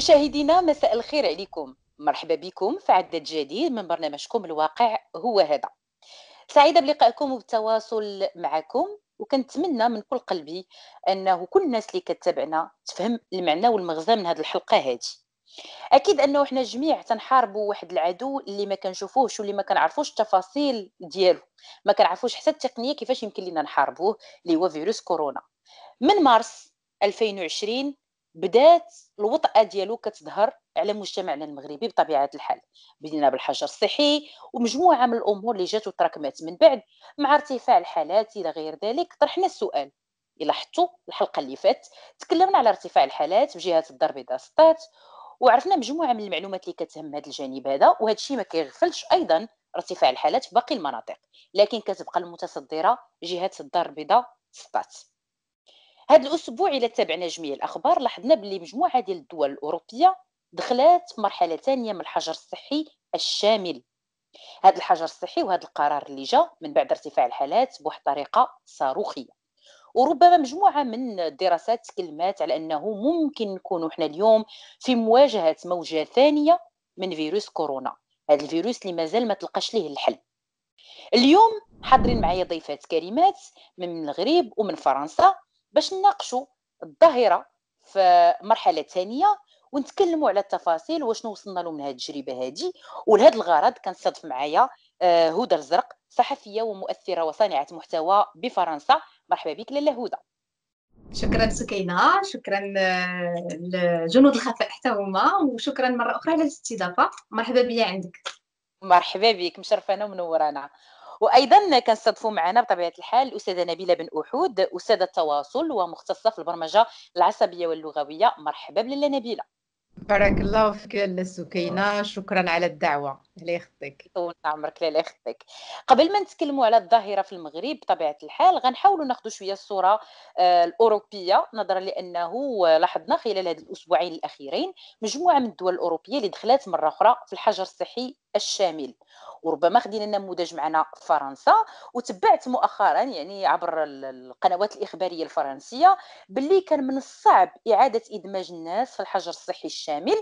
مشاهدينا مساء الخير عليكم. مرحبا بكم في عدد جديد من برنامجكم الواقع هو هذا. سعيدة بلقائكم وبالتواصل معكم وكنتمنى من كل قلبي أنه كل الناس اللي كتابعنا تفهم المعنى والمغزى من هذه الحلقة هذه. أكيد أنه إحنا جميع تنحاربوا واحد العدو اللي ما كنشوفوهش واللي ما كنعرفوش التفاصيل ديالو. ما كنعرفوش حتى التقنية كيفاش يمكن لنا نحاربوه اللي هو فيروس كورونا. من مارس 2020 بدات الوطأة ديالو كتظهر على مجتمعنا المغربي بطبيعة الحال. بدينا بالحجر الصحي ومجموعة من الأمور اللي جات وتراكمات من بعد مع ارتفاع الحالات. إلى غير ذلك طرحنا السؤال. لاحظتوا الحلقة اللي فات تكلمنا على ارتفاع الحالات في جهة الدار البيضاء سطات وعرفنا مجموعة من المعلومات اللي كتهم هذا الجانب هذا وهذا الشيء ما كيغفلش أيضا ارتفاع الحالات في باقي المناطق لكن كتبقى المتصدرة جهة الدار البيضاء سطات هذا الأسبوع إلى تابعنا جميع الأخبار لاحظنا باللي مجموعة ديال الدول الأوروبية دخلات في مرحلة ثانية من الحجر الصحي الشامل. هذا الحجر الصحي وهذا القرار اللي جا من بعد ارتفاع الحالات بواحد الطريقة صاروخية. وربما مجموعة من الدراسات تكلمات على أنه ممكن نكونوا إحنا اليوم في مواجهة موجة ثانية من فيروس كورونا. هذا الفيروس اللي مازال ما تلقاش ليه الحل. اليوم حاضرين معايا ضيفات كريمات من المغرب ومن فرنسا. باش نناقشوا الظاهرة في مرحلة ثانية ونتكلموا على التفاصيل وشنو وصلنا له من هذه التجربة هذه ولهذا الغرض كنصادف معايا آه، هدى الزرق صحفية ومؤثرة وصانعة محتوى بفرنسا. مرحبا بك لاله هدى شكرا سكينة شكرا آه، لجنود الخفاء حتى هما وشكرا مرة أخرى على الاستضافه مرحبا بيا عندك. مرحبا بك مشرفانا ومنورانا وأيضا كنستضفوا معنا بطبيعة الحال الأستاذة نبيلة بن أحود أستاذة التواصل ومختصة في البرمجة العصبية واللغوية. مرحبا بلاله نبيلة. بارك الله فيك لاله سكينة. شكرا على الدعوة. الله يخطيك طول عمرك لا يخطيك قبل ما نتكلموا على الظاهرة في المغرب بطبيعة الحال غنحاولوا ناخذوا شوية الصورة آه، الأوروبية نظرا لأنه لاحظنا خلال هذه الأسبوعين الأخيرين مجموعة من الدول الأوروبية اللي دخلت مرة أخرى في الحجر الصحي الشامل. وربما خدينا النموذج معنا فرنسا. وتبعت مؤخرا يعني عبر القنوات الإخبارية الفرنسية باللي كان من الصعب إعادة إدماج الناس في الحجر الصحي الشامل.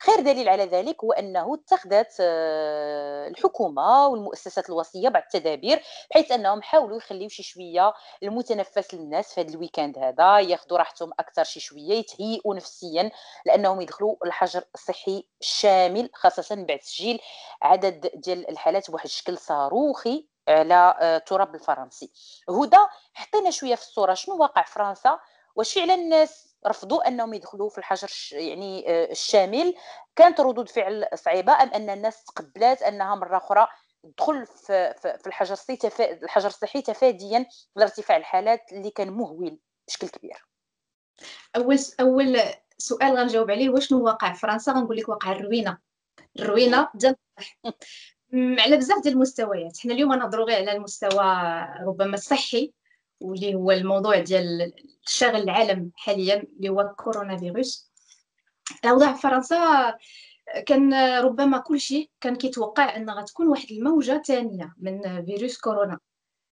خير دليل على ذلك هو أنه اتخذت آه، الحكومة والمؤسسات الوصية بعض التدابير بحيث أنهم حاولوا يخليو شي شوية المتنفس للناس في هذا الويكاند هذا ياخذوا راحتهم أكثر شي شوية يتهيئوا نفسيا لأنهم يدخلوا الحجر الصحي الشامل خاصة بعد تسجيل عدد ديال الحالات بواحد الشكل صاروخي على التراب آه، الفرنسي. هدى حطينا شوية في الصورة شنو واقع فرنسا؟ واش فعلا الناس رفضوا أنهم يدخلوا في الحجر يعني آه، الشامل؟ كانت ردود فعل صعيبة أم أن الناس تقبلات أنها مرة أخرى تدخل في الحجر الصحي الحجر الصحي تفاديا لارتفاع الحالات اللي كان مهول بشكل كبير؟ أول أول سؤال غنجاوب عليه واش واقع فرنسا؟ غنقول لك واقع الروينة. الروينة ديال على بزاف ديال المستويات. حنا اليوم نهضروا غير على المستوى ربما الصحي واللي هو الموضوع ديال الشاغل العالم حاليا اللي هو كورونا فيروس. الأوضاع في فرنسا كان ربما كل شيء كان كيتوقع أن غتكون واحد الموجة ثانية من فيروس كورونا.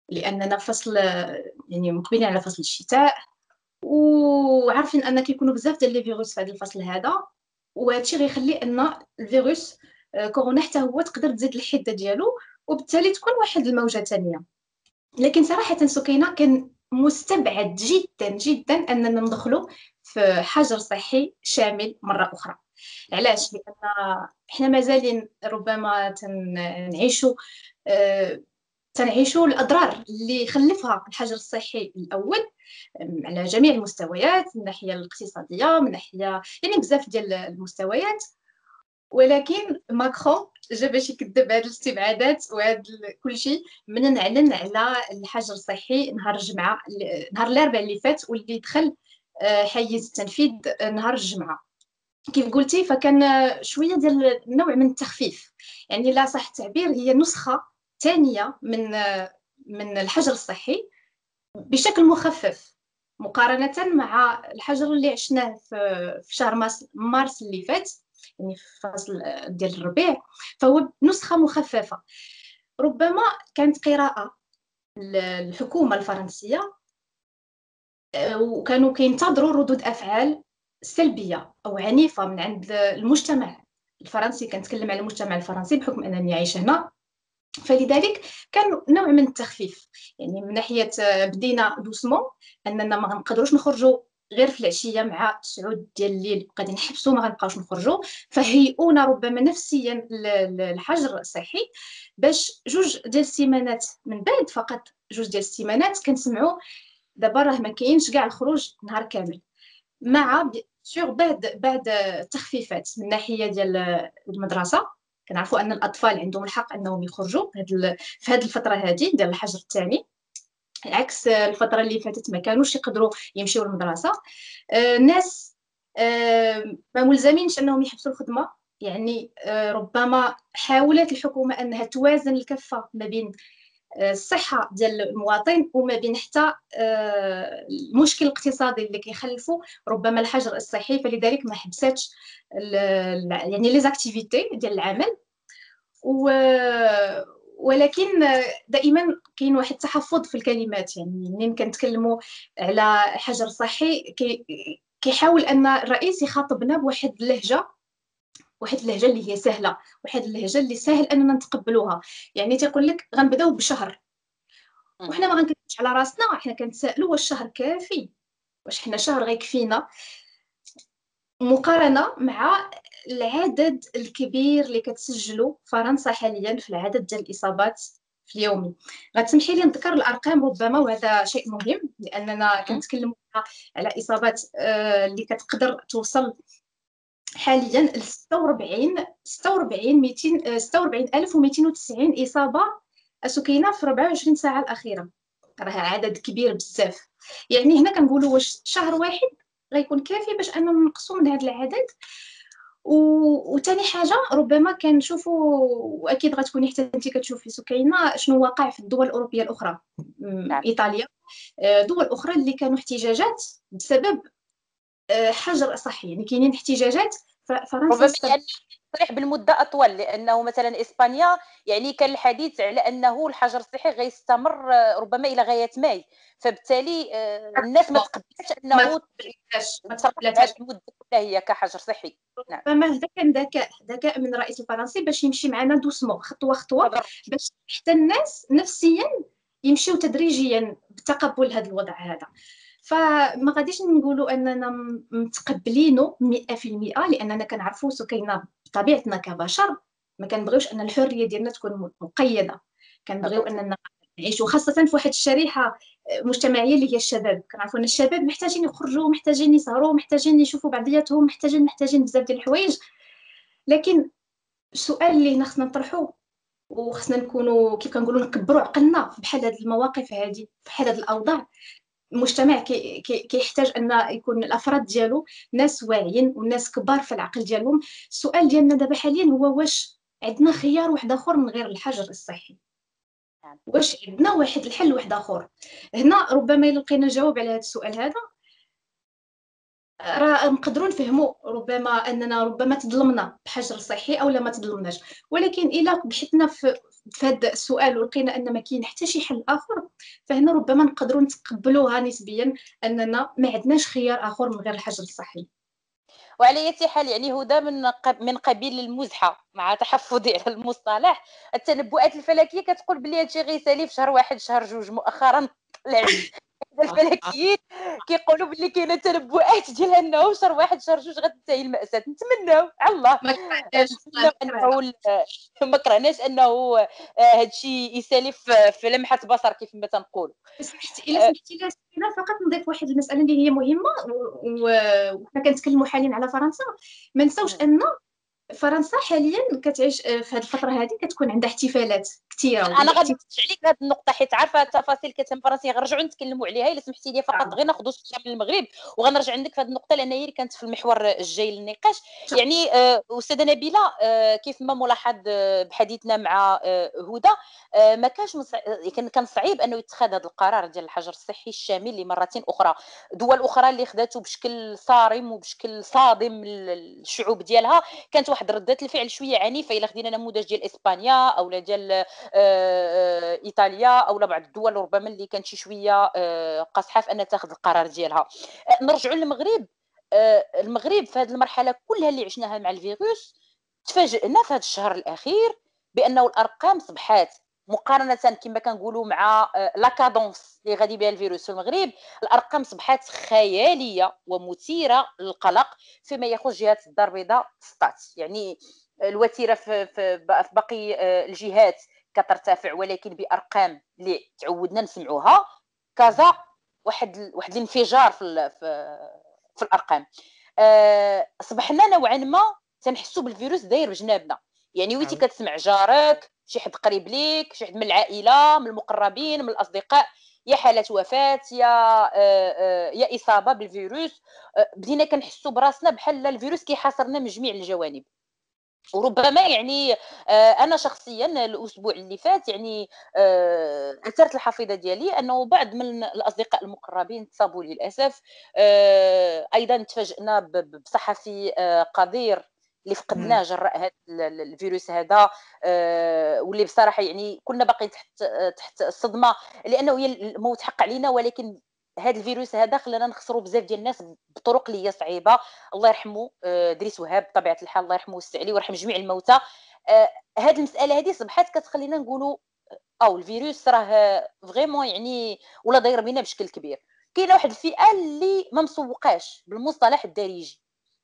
لأننا فصل يعني مقبلين على فصل الشتاء وعارفين أن كيكونوا بزاف ديال لي فيروس في هذا الفصل هذا. وهادشي غيخلي أن الفيروس آه، كورونا حتى هو تقدر تزيد الحدة ديالو وبالتالي تكون واحد الموجة ثانية لكن صراحة سكينة كان مستبعد جدا جدا أننا ندخلوا في حجر صحي شامل مرة أخرى. علاش؟ لأن إحنا مازالين ربما تنعيشوا آه، تنعيشوا الأضرار اللي خلفها الحجر الصحي الأول على جميع المستويات من الناحيه الاقتصادية من ناحية يعني بزاف ديال المستويات. ولكن ماكرون جا باش يكذب هاد الاستبعادات وهاد كل شيء من نعلن على الحجر الصحي نهار الجمعة نهار الأربعاء اللي فات واللي دخل آه، حيز التنفيذ نهار الجمعة. كيف قلتي فكان شوية ديال نوع من التخفيف. يعني لا صح التعبير هي نسخة ثانية من من الحجر الصحي بشكل مخفف مقارنة مع الحجر اللي عشناه في شهر مارس اللي فات يعني في فصل ديال الربيع فهو نسخه مخففة. ربما كانت قراءة الحكومة الفرنسية آه، وكانوا كينتظروا ردود أفعال سلبية أو عنيفة من عند المجتمع الفرنسي كنتكلم على المجتمع الفرنسي بحكم أنني عايشة هنا. فلذلك كان نوع من التخفيف. يعني من ناحية بدينا دوسمون أننا ما غنقدروش نخرجوا غير في العشية مع تسعود ديال الليل. غادي نحبسوا ما غنبقاوش نخرجوا فهيئونا ربما نفسيا للحجر الصحي باش جوج ديال السيمانات من بعد فقط جوج ديال السيمانات كنسمعوا دابا راه ما كاينش كاع الخروج نهار كامل. مع سور بعد بعد التخفيفات من ناحية ديال المدرسة. كنعرفوا أن الأطفال عندهم الحق أنهم يخرجوا في هذه الفترة هذه ديال الحجر الثاني عكس الفترة اللي فاتت ما كانوش يقدروا يمشيو للمدرسة. الناس آه، آه، ما ملزمينش أنهم يحبسوا الخدمة. يعني آه، ربما حاولت الحكومة أنها توازن الكفة ما بين الصحة ديال المواطن وما بين حتى المشكل الاقتصادي اللي كيخلفوا ربما الحجر الصحي. فلذلك ما حبساتش يعني les activités ديال العمل. و ولكن دائما كاين واحد التحفظ في الكلمات. يعني منين كنتكلموا على حجر صحي كي كيحاول أن الرئيس يخاطبنا بواحد اللهجة واحد اللهجة اللي هي سهلة واحد اللهجة اللي سهل أننا نتقبلوها. يعني تيقول لك غنبدأو بشهر وحنا ما غنكذبش على راسنا حنا كنتسائلوا واش الشهر كافي؟ واش حنا شهر غيكفينا؟ مقارنة مع العدد الكبير اللي كتسجلوا فرنسا حاليا في العدد ديال الإصابات في اليومي غتسمحي لي نذكر الأرقام ربما وهذا شيء مهم لأننا كنتكلموا على إصابات آه، اللي كتقدر توصل حاليا ل 46 46 200 46290 إصابة اسكينه في 24 ساعة الأخيرة. راه عدد كبير بزاف. يعني هنا كنقولوا واش شهر واحد غيكون كافي باش أننا نقصوا من هذا العدد. وثاني حاجة ربما كنشوفوا وأكيد غتكوني حتى انت كتشوفي سكينة شنو واقع في الدول الأوروبية الأخرى. نعم. إيطاليا. آه، دول أخرى اللي كانوا احتجاجات بسبب حجر صحي يعني كاينين احتجاجات فرنسا تصريح بالمدة أطول لأنه مثلا إسبانيا يعني كان الحديث على أنه الحجر الصحي غيستمر آه، ربما إلى غاية ماي. فبالتالي آه، الناس ما تقبلش أنه ما تقبلش المدة هي كحجر صحي. نعم. فما هذا كان ذكاء ذكاء من الرئيس الفرنسي باش يمشي معنا دوسمون خطوة خطوة باش حتى الناس نفسيا يمشيو تدريجيا بتقبل هذا الوضع هذا. فما غاديش نقولوا أننا متقبلينه 100% لأننا كنعرفوا سكينة بطبيعتنا كبشر ما كنبغيوش أن الحرية ديالنا تكون مقيدة. كنبغيو أننا نعيشوا خاصة في واحد الشريحة مجتمعية اللي هي الشباب. كنعرفوا أن الشباب محتاجين يخرجوا محتاجين يسهروا محتاجين يشوفوا بعضياتهم محتاجين محتاجين بزاف ديال الحوايج. لكن السؤال اللي خصنا نطرحه وخصنا نكونوا كيف كنقولوا نكبروا عقلنا بحال هذه المواقف هذه بحال هذه الأوضاع. المجتمع كيحتاج كي أن يكون الأفراد ديالو ناس واعيين وناس كبار في العقل ديالهم. السؤال ديالنا دابا حاليا هو واش عندنا خيار واحد آخر من غير الحجر الصحي؟ واش عندنا واحد الحل واحد آخر؟ هنا ربما لقينا الجواب على هذا السؤال هذا. راه نقدروا نفهموا ربما أننا ربما تظلمنا بحجر صحي أو لا ما تظلمناش. ولكن إلا بحثنا في هذا السؤال ولقينا أن ما كاين حتى شي حل آخر فهنا ربما نقدروا نتقبلوها نسبيا أننا ما عندناش خيار آخر من غير الحجر الصحي. وعلى أي حال يعني هدى من من قبيل المزحة مع تحفظي على المصطلح. التنبؤات الفلكية كتقول بلي هادشي غيسالي في شهر واحد شهر جوج مؤخرا. طلع الفلكيين كيقولوا باللي كاينة تنبؤات ديال انه شهر واحد شهر جوج غتنتهي المأساة. نتمناو على الله. ما كرهناش انه هادشي آه، يسالي في لمحة بصر كيف ما تنقولوا. إلا آه. سمحتي لي فقط نضيف واحد المسألة اللي هي مهمة وحنا كنتكلموا حاليا على فرنسا. ما نساوش أن فرنسا حاليا كتعيش آه، في هذه الفترة هذه كتكون عندها احتفالات كثيره أنا غادي عليك هذه النقطة حيت عارفة التفاصيل كتم فرنسا غنرجعوا نتكلموا عليها إلا سمحتي لي فقط غير ناخذوا من المغرب وغنرجع عندك في هذه النقطة لأن هي اللي كانت في المحور الجاي للنقاش. يعني آه، أستاذة نبيلة آه، كيف ما ملاحظ بحديثنا مع هدى ما كانش كان صعيب أنه يتخذ هذا القرار ديال الحجر الصحي الشامل لمرة أخرى. دول أخرى اللي خداته بشكل صارم وبشكل صادم للشعوب ديالها كانت واحد ردات الفعل شوية عنيفه الا خدينا نموذج ديال إسبانيا أو ديال آه، آه، إيطاليا أو بعض الدول ربما اللي كانت شي شوية آه، قاصحة في انها تاخذ القرار ديالها. نرجعوا للمغرب. المغرب في هذه المرحلة كلها اللي عشناها مع الفيروس تفاجئنا في هذا الشهر الأخير بأنه الأرقام صبحات. مقارنة كما كنقولوا مع آه، لا كادونس اللي غادي بها الفيروس في المغرب. الأرقام صبحات خيالية ومثيرة للقلق فيما يخص جهات الدار البيضاء ستات يعني الوتيرة في, في باقي آه، الجهات كترتفع ولكن بأرقام اللي تعودنا نسمعوها كذا واحد واحد الانفجار في في, في الأرقام. أه صبحنا نوعا ما تنحسوا بالفيروس داير بجنابنا. يعني ويتي نعم. كتسمع جارك شي حد قريب ليك شي حد من العائلة من المقربين من الأصدقاء يا حاله وفاة يا آه، آه، يا إصابة بالفيروس. آه، بدينا كنحسوا براسنا بحال الفيروس كيحاصرنا من جميع الجوانب. وربما يعني أنا شخصيا الأسبوع اللي فات يعني أثرت الحفيظة ديالي أنه بعض من الأصدقاء المقربين تصابوا للأسف. أيضا تفاجئنا بصحفي قدير اللي فقدناه جراء هذا الفيروس هذا آه واللي بصراحة يعني كنا باقي تحت تحت الصدمة لأنه هي الموت حق علينا ولكن هذا الفيروس هذا خلانا نخسروا بزاف ديال الناس بطرق اللي هي صعيبة. الله يرحمه آه دريس وهاب بطبيعة الحال الله يرحمه ويستر عليه ويرحم جميع الموتى. آه هذه المسألة هذه صبحت كتخلينا نقولوا أو الفيروس راه vraiment يعني ولا داير بينا بشكل كبير. كاينة واحد الفئة اللي ما مسوقاش بالمصطلح الدارجي.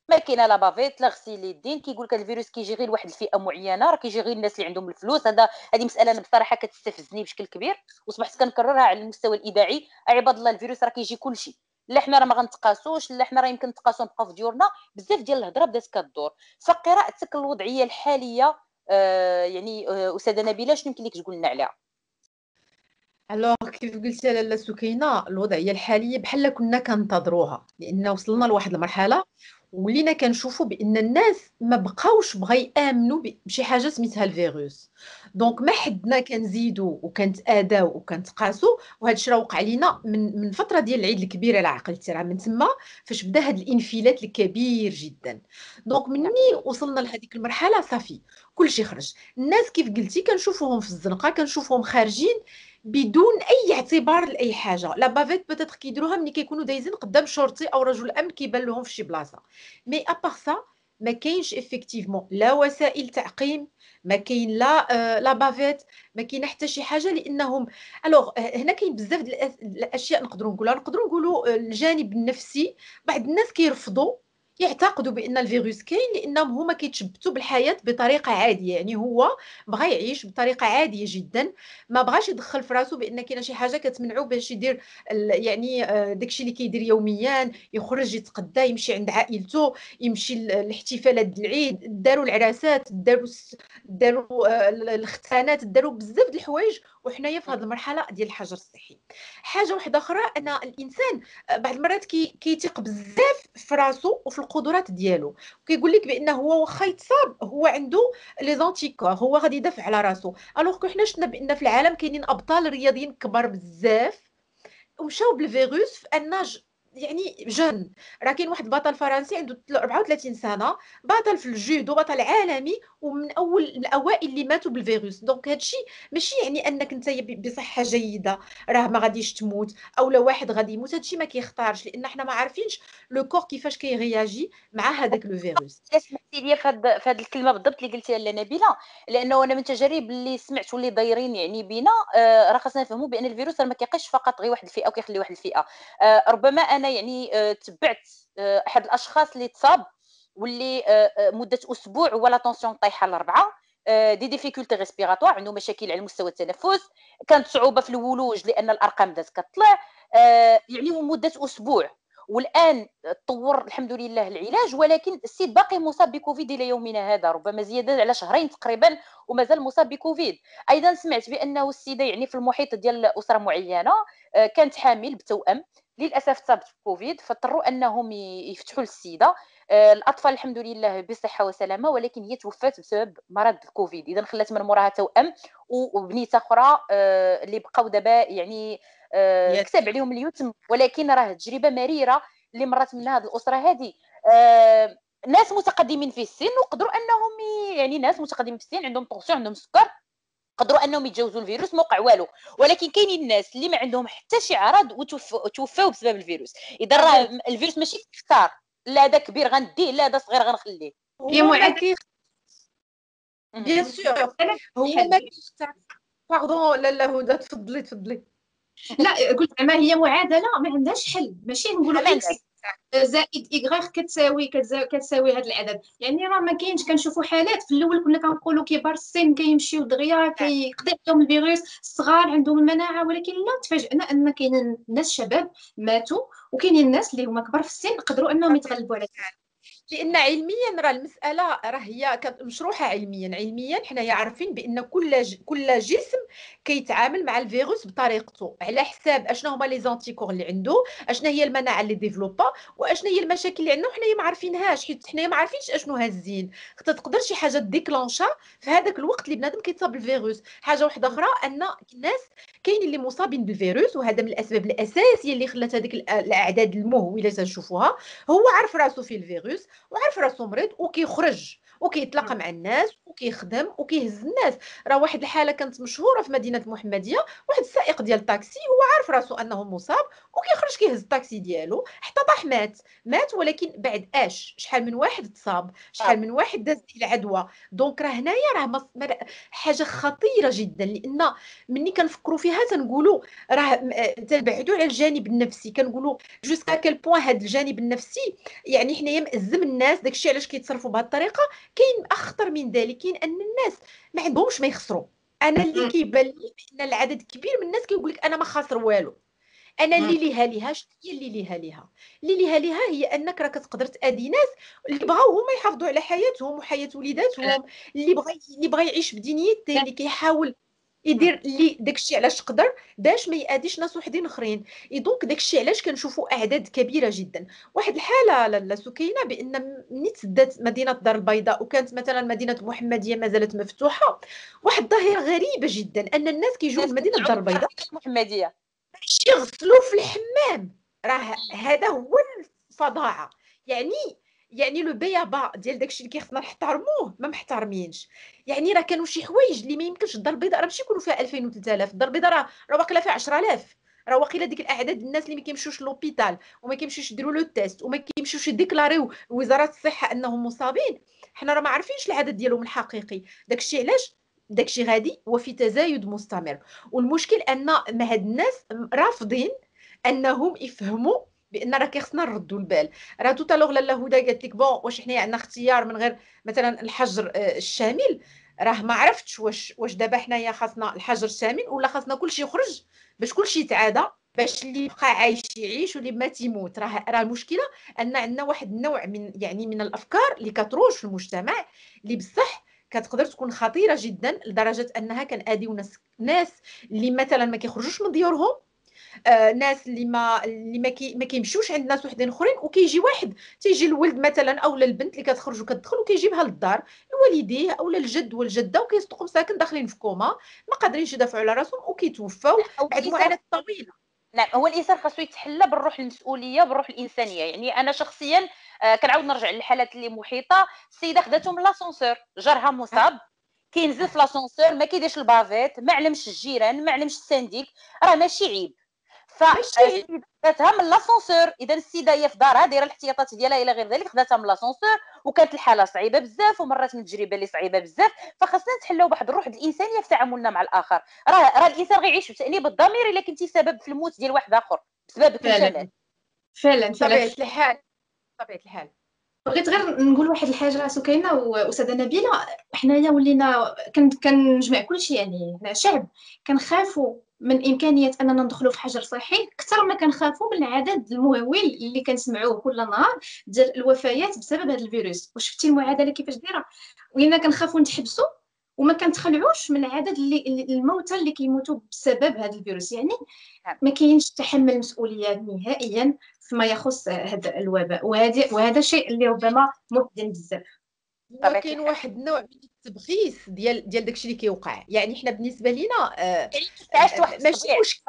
ما كاينة la bavette لا غسيل اليدين كيقول لك الفيروس كيجي غير لواحد الفئه معينه راه كيجي غير الناس اللي عندهم الفلوس. هذا هذه مساله أنا بصراحه كتستفزني بشكل كبير وصبحت كنكررها على المستوى الاذاعي عباد الله الفيروس راه كيجي كلشي لا حنا راه ما غنتقاسوش لا حنا راه يمكن نتقاسو نبقاو في ديورنا. بزاف ديال الهضره بدات كدور. فقراءتك الوضعيه الحاليه آه يعني آه أستاذة نبيلة شنو يمكن لك تقول لنا عليها؟ alors كيف قلتي لاله سكينة؟ الوضعية الحالية بحال كنا كنتظروها لأن وصلنا لواحد المرحلة ولينا كنشوفوا بأن الناس ما بقاوش بغا يآمنوا بشي حاجة سميتها الفيروس. donc ما حدنا كنزيدوا وكنتآداو وكنتقاسوا وهذا الشيء راه وقع لينا من من فترة ديال العيد الكبير على عقلتي. راه من تما فاش بدا هذا الإنفلات الكبير جدا. donc مني وصلنا لهذيك المرحلة صافي كلشي خرج. الناس كيف قلتي كنشوفوهم في الزنقة كنشوفوهم خارجين بدون أي اعتبار لأي حاجة. la bavette peut-être كيديروها ملي كيكونوا دايزين قدام شرطي أو رجل أمن كيبان لهم في شي بلاصة. mais à part ça ما كاينش effectivement لا وسائل تعقيم ما كاين لا آه la bavette ما كاين حتى شي حاجة لأنهم alors هنا كاين بزاف الأشياء نقدروا نقولها. نقدروا نقولوا الجانب النفسي. بعض الناس كيرفضوا يعتقدوا بأن الفيروس كاين لأنهم هما كيتشبتوا بالحياة بطريقة عادية. يعني هو بغى يعيش بطريقة عادية جدا ما بغاش يدخل في راسو بأن كاينة شي حاجة كتمنعو باش يدير يعني آه، داكشي اللي كيدير يوميا يخرج يتقدى يمشي عند عائلته يمشي الاحتفالات العيد داروا العراسات داروا داروا آه، الختانات داروا بزاف د الحوايج وحنايا في هذه المرحلة ديال الحجر الصحي. حاجة واحدة أخرى أن الإنسان بعض المرات كي كيثق بزاف في راسو وفي القدرات ديالو. وكيقول لك بان هو واخا يتصاب هو عنده les anticorps هو غادي يدافع على راسو. alors حنا شفنا بأن في العالم كاينين أبطال رياضيين كبار بزاف ومشاو بالفيروس فيان يعني jeune. راه كاين واحد البطل فرنسي عنده 34 سنة بطل في الجودو بطل عالمي ومن اول الأوائل اللي ماتوا بالفيروس. donc هادشي ماشي يعني أنك انت بصحة جيدة راه ما غاديش تموت أو لو واحد غادي يموت هادشي ما كيختارش لأن حنا ما عارفينش le corps كيفاش كيرياجي مع هذاك le virus. سمعتي لي في هذه الكلمة بالضبط اللي قلتيها لنبيله لأنه أنا من التجارب اللي سمعت واللي دايرين يعني بينا آه راه خاصنا نفهموا بأن الفيروس ما كيقيش فقط غير واحد الفئة وكيخلي واحد الفئة. آه ربما أنا يعني آه تبعت آه أحد الأشخاص اللي تصاب واللي آه، مدة أسبوع هو la tension طايحه لاربعه آه، des difficultés respiratoires عنده مشاكل على مستوى التنفس كانت صعوبة في الولوج لأن الأرقام بدات كتطلع يعني مدة أسبوع. والآن تطور الحمد لله العلاج ولكن السيد باقي مصاب بكوفيد إلى يومنا هذا ربما زيادة على شهرين تقريبا ومازال مصاب بكوفيد. أيضا سمعت بأنه السيدة يعني في المحيط ديال أسرة معينة كانت حامل بتوأم للأسف تصابت بكوفيد فاضطروا أنهم يفتحوا للسيدة. آه، الأطفال الحمد لله بصحة وسلامة ولكن هي توفات بسبب مرض الكوفيد. اذا خلات من موراها توأم وبنيته أخرى آه، اللي بقاو دابا يعني آه، كتب عليهم اليتم ولكن راه تجربة مريرة اللي مرات منها هذه الأسرة هذه ناس متقدمين في السن وقدروا أنهم يعني ناس متقدمين في السن عندهم طونسيون عندهم سكر قدروا أنهم يتجاوزوا الفيروس ما وقع والو. ولكن كاينين الناس اللي ما عندهم حتى شي عرض وتوفاو بسبب الفيروس. إذا راه الفيروس ماشي كيختار لا هذا كبير غنديه لا هذا صغير غنخليه. هي معادله bien sûr. هو ما كيختار pardon لا لا هدى تفضلي تفضلي. لا قلت زعما هي معادلة ما عندهاش حل. ماشي نقولوا x زائد إيكغيغ كتساوي كتساوي هذا العدد. يعني راه ما كاينش كنشوفوا حالات. في الأول كنا كنقولوا كبار السن كيمشيو دغيا كيقضي عليهم الفيروس. الصغار عندهم المناعه ولكن لا تفاجئنا أن كاين ناس شباب ماتوا. وكاينين الناس اللي هما كبار في السن قدروا أنهم يتغلبوا على لأن علميا راه المسألة راه هي مشروحه علميا علميا حنايا عارفين بأن كل ج... كل جسم كيتعامل مع الفيروس بطريقته على حساب اشنا هما les anticorps اللي عنده اشنا هي المناعة اللي développa واشنا هي المشاكل اللي عندنا وحنايا ما عارفينهاش حيت حنايا ما عارفينش أشنو هازين حتى تقدر شي حاجة déclencha في هذاك الوقت اللي بنادم كيتصاب بالفيروس. حاجة واحدة أخرى أن الناس كاين اللي مصابين بالفيروس وهذا من الأسباب الأساسية اللي خلات هذيك الأعداد المهولة تنشوفوها. هو عارف راسو في الفيروس وعارف راسو مريض وكيخرج وكيتلاقى مع الناس وكيخدم وكيهز الناس. راه واحد الحالة كانت مشهورة في مدينة المحمديه واحد السائق ديال الطاكسي هو عارف راسو أنه مصاب وكيخرج كيهز الطاكسي ديالو حتى طاح مات. مات ولكن بعد أش؟ شحال من واحد تصاب شحال من واحد داز العدوى؟ donc راه هنايا راه حاجة خطيرة جدا لأن ملي كنفكروا فيها تنقولوا راه تنبعدوا على الجانب النفسي. كنقولوا جوسكا كال بوين هذا الجانب النفسي يعني حنايا مأزم الناس داكشي علاش كيتصرفوا بهذه الطريقة؟ كاين أخطر من ذلك كاين أن الناس ما عندهمش ما يخسروا. أنا اللي كيبان لي بأن العدد كبير من الناس كيقول لك أنا ما خاسر والو. أنا اللي ليها ليها شنو هي اللي ليها ليها. اللي ليها ليها هي أنك راه كتقدر تادي ناس اللي بغاو هما يحافظوا على حياتهم وحياة وليداتهم اللي بغى اللي بغى يعيش بدينيته اللي كيحاول يدير لي داكشي علاش قدر باش ما ياديش ناس وحدين أخرين. اي donc داكشي علاش كنشوفوا أعداد كبيرة جدا. واحد الحالة لاله سكينة بأن ملي تسدات مدينة الدار البيضاء وكانت مثلا مدينة محمدية ما زالت مفتوحة. واحد الظاهرة غريبة جدا أن الناس كيجيو لمدينه الدار البيضاء. المحمدية. يغسلوا في الحمام. راه هذا هو الفظاعه يعني يعني le b.a.-ba ديال داكشي اللي كيخصنا نحترموه ما محترمينش. يعني راه كانوا شي حوايج اللي ما يمكنش الدار البيضاء راه ماشي يكونوا فيها 2000 و 3000 الدار البيضاء راه راه واقيلا فيها 10000 راه واقيلا ديك الأعداد الناس اللي ما كيمشيوش l'hôpital وما كيمشيوش يديروا le test وما كيمشيوش يديكلاريو وزارة الصحة أنهم مصابين حنا راه ما عارفينش العدد ديالهم الحقيقي. داكشي علاش؟ داكشي غادي وفي تزايد مستمر. والمشكل أن ما هاد الناس رافضين أنهم يفهموا بأن راه كيخصنا نردوا البال. راه تو تالوغ لاله هدى قالت لك bon واش حنا عندنا اختيار من غير مثلا الحجر آه، الشامل؟ راه ما عرفتش واش واش دابا حنايا خاصنا الحجر الشامل ولا خاصنا كلشي يخرج باش كلشي يتعادى باش اللي بقى عايش يعيش واللي مات يموت راه راه المشكلة أن عندنا واحد النوع من يعني من الأفكار اللي كتروج في المجتمع اللي بصح كتقدر تكون خطيرة جدا لدرجة أنها كناديو ناس ناس اللي مثلا ما كيخرجوش من ديورهم آه ناس اللي ما اللي ما, كي ما كيمشيوش عند ناس وحدين اخرين وكيجي واحد. تيجي الولد مثلا أو البنت اللي كتخرج وكتدخل وكيجيبها للدار لوالديه أو الجد والجدة وكيصدقوا ساكن داخلين في كوما ما قادرينش يدافعوا على راسهم وكيتوفاو بعد معاناه طويلة. نعم هو الإنسان خاصو يتحلى بالروح المسؤولية بالروح الإنسانية. يعني أنا شخصيا آه كنعاود نرجع للحالات اللي محيطة. السيدة خداته من l'ascenseur جارها مصاب. كينزل في l'ascenseur ما كيديرش ال bavette ما علمش الجيران ما علمش السنديك راه ماشي عيب. فخداتها من l'ascenseur. إذا السيدة هي في دارها دايرة الاحتياطات ديالها إلى غير ذلك خداتها من لاسونسور وكانت الحالة صعيبة بزاف ومرات من التجربة اللي صعيبة بزاف. فخاصنا نتحلوا بواحد الروح الإنسانية في تعاملنا مع الآخر. راه راه الإنسان غيعيش بتأنيب الضمير إلا كنتي سبب في الموت ديال واحد آخر بسببك فعلا. فعلا طبيعه الحال طبيعه الحال. بغيت غير نقول واحد الحاجة سكينة وأستاذة نبيلة. حنايا ولينا كنجمع كلشي يعني حنا شعب. كنخافوا من إمكانية أننا ندخلوا في حجر صحي أكثر ما كنخافوا من العدد المهول اللي كنسمعوه كل نهار ديال الوفيات بسبب هذا الفيروس. وشفتي المعادلة كيفاش دايرة؟ ولينا كنخافوا نتحبسوا وما كنتخلعوش من العدد اللي الموتى اللي كيموتوا بسبب هذا الفيروس. يعني نعم. ما كاينش تحمل مسؤولية نهائيا فيما يخص هذا الوباء. وهذا وهذا شيء اللي ربما محزن بزاف. كاين واحد النوع من التبخيس ديال ديال داكشي اللي كيوقع. يعني حنا بالنسبة لينا آه ماشي مشكل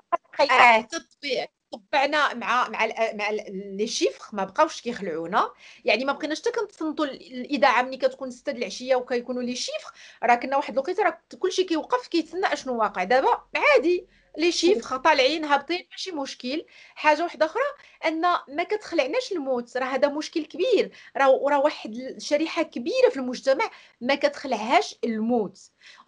آه تطبيع طبعنا مع مع مع لي شيفر ما بقاوش كيخلعونا. يعني ما بقيناش حتى كنتصنتوا الاذاعه ملي كتكون 6 العشية وكيكونوا لي شيفر راه كنا واحد الوقيته راه كلشي كيوقف كيتسنى أشنو واقع. دابا عادي. لي شيفر طالعين هابطين ماشي مشكل. حاجة واحدة أخرى أن ما كتخلعناش الموت راه هذا مشكل كبير. راه راه واحد الشريحه كبيرة في المجتمع ما كتخلعهاش الموت.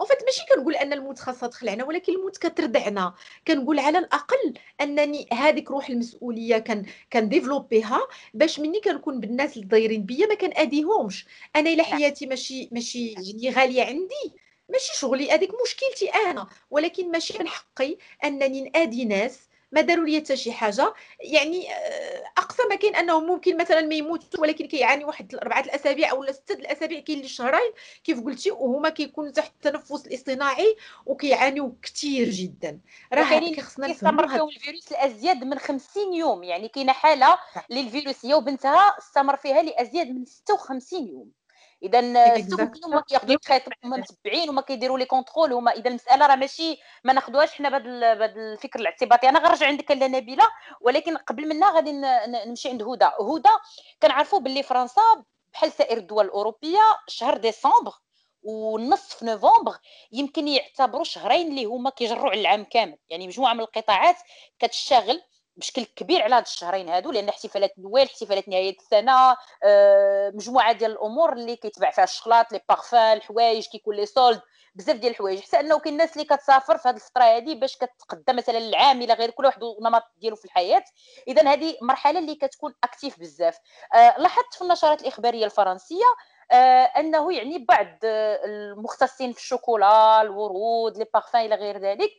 أون فيت ماشي كنقول أن الموت خاصها تخلعنا ولكن الموت كتردعنا كنقول على الأقل أنني هذيك روح المسؤولية كان كنديفلوبيها باش مني كنكون بالناس اللي دايرين بيا ما كنأديهمش. أنا إلا. حياتي ماشي ماشي يعني غالية عندي ماشي شغلي هذيك مشكلتي أنا. ولكن ماشي من حقي أنني نآدي ناس. ما داروا لي حتى شي حاجة. يعني آه، أقصى ما كاين أنه ممكن مثلا ما يموتوا ولكن كيعاني واحد أربعة الأسابيع ولا ستة الأسابيع كاين اللي شهرين كيف قلتي؟ وهما كيكونوا تحت التنفس الاصطناعي وكيعانيو كثير جدا. راه هذيك خصنا فيهم الفيروس لأزيد من 50 يوم. يعني كاينة حالة للفيروس هي وبنتها استمر فيها لأزيد من 56 يوم. إذا السوق هما كياخذوا ال traitement هما متبعين وما كيديروا les contrôles هما إذا المسألة راه ماشي ما ناخذوهاش حنا بهذا بهذا الفكر الاعتباطي. أنا غنرجع عندك نبيلة ولكن قبل منها غادي نمشي عند هدى. هدى كنعرفوا باللي فرنسا بحال سائر الدول الأوروبية شهر ديسمبر ونصف نوفمبر يمكن يعتبروا شهرين اللي هما كيجروا على العام كامل. يعني مجموعة من القطاعات كتشتغل بشكل كبير على هاد الشهرين هادو لأن احتفالات نويل احتفالات نهاية السنة آه، مجموعة ديال الأمور اللي كيتباع فيها الشكلاط les parfums الحوايج كيكون les soldes بزاف ديال الحوايج. حتى أنه كاين الناس اللي كتسافر في هذه الفترة هذه باش كتقدم مثلا العام إلى غير كل واحد النمط ديالو في الحياة. اذا هذه مرحلة اللي كتكون active بزاف. آه، لاحظت في النشرات الإخبارية الفرنسية آه، أنه يعني بعض المختصين في الشوكولا الورود les parfums إلى غير ذلك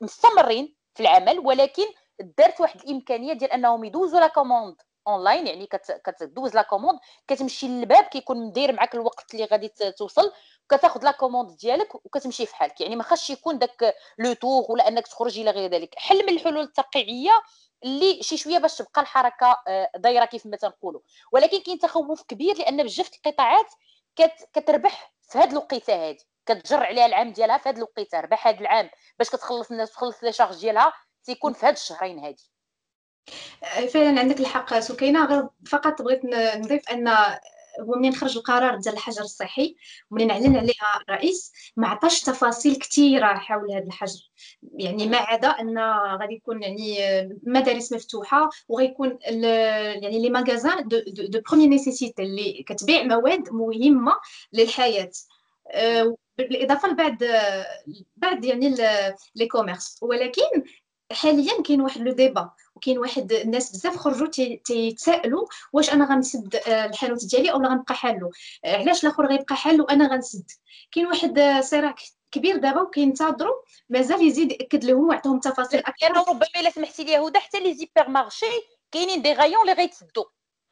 مستمرين في العمل ولكن دارت واحد الإمكانية ديال أنهم يدوزوا la commande online يعني كتدوز la commande كتمشي للباب كيكون مدير معك الوقت اللي غادي توصل وكتاخذ la commande ديالك وكتمشي في حالك. يعني ما خاصش يكون داك le tour ولا أنك تخرج إلى غير ذلك. حل من الحلول الترقيعيه اللي شي شوية باش تبقى الحركة آه، دايرة كيف ما تنقولوا. ولكن كاين تخوف كبير لأن بزاف القطاعات كتربح في هذه الوقيتة هذه كتجر عليها العام ديالها في هذه الوقيتة ربح هذا العام باش كتخلص الناس تخلص les charges ديالها. تيكون في هاد الشهرين هادي. فعلا عندك الحق سكينة. غير فقط بغيت نضيف أن هو منين خرج القرار ديال الحجر الصحي ومنين اعلن عليها الرئيس ما عطاش تفاصيل كثيرة حول هذا الحجر. يعني ما عدا أن غادي يكون يعني مدارس مفتوحة وغيكون يعني les magasins de, de, nécessité اللي كتبيع مواد مهمة للحياة. أه، بالاضافه لبعض بعد يعني les commerces ولكن حاليا كاين واحد le débat وكاين واحد الناس بزاف خرجوا تيتسائلوا واش أنا غنسد آه، الحانوت ديالي أو لا غنبقى حالو. آه، علاش الآخر غيبقى حالو؟ وأنا غنسد. كاين واحد صراع كبير دابا وكينتظروا مازال يزيد يأكد لهم ويعطيهم تفاصيل أكثر. ربما إلا سمحتي لي هدى حتى les hypermarchés كاينين des rayons اللي غيتسدوا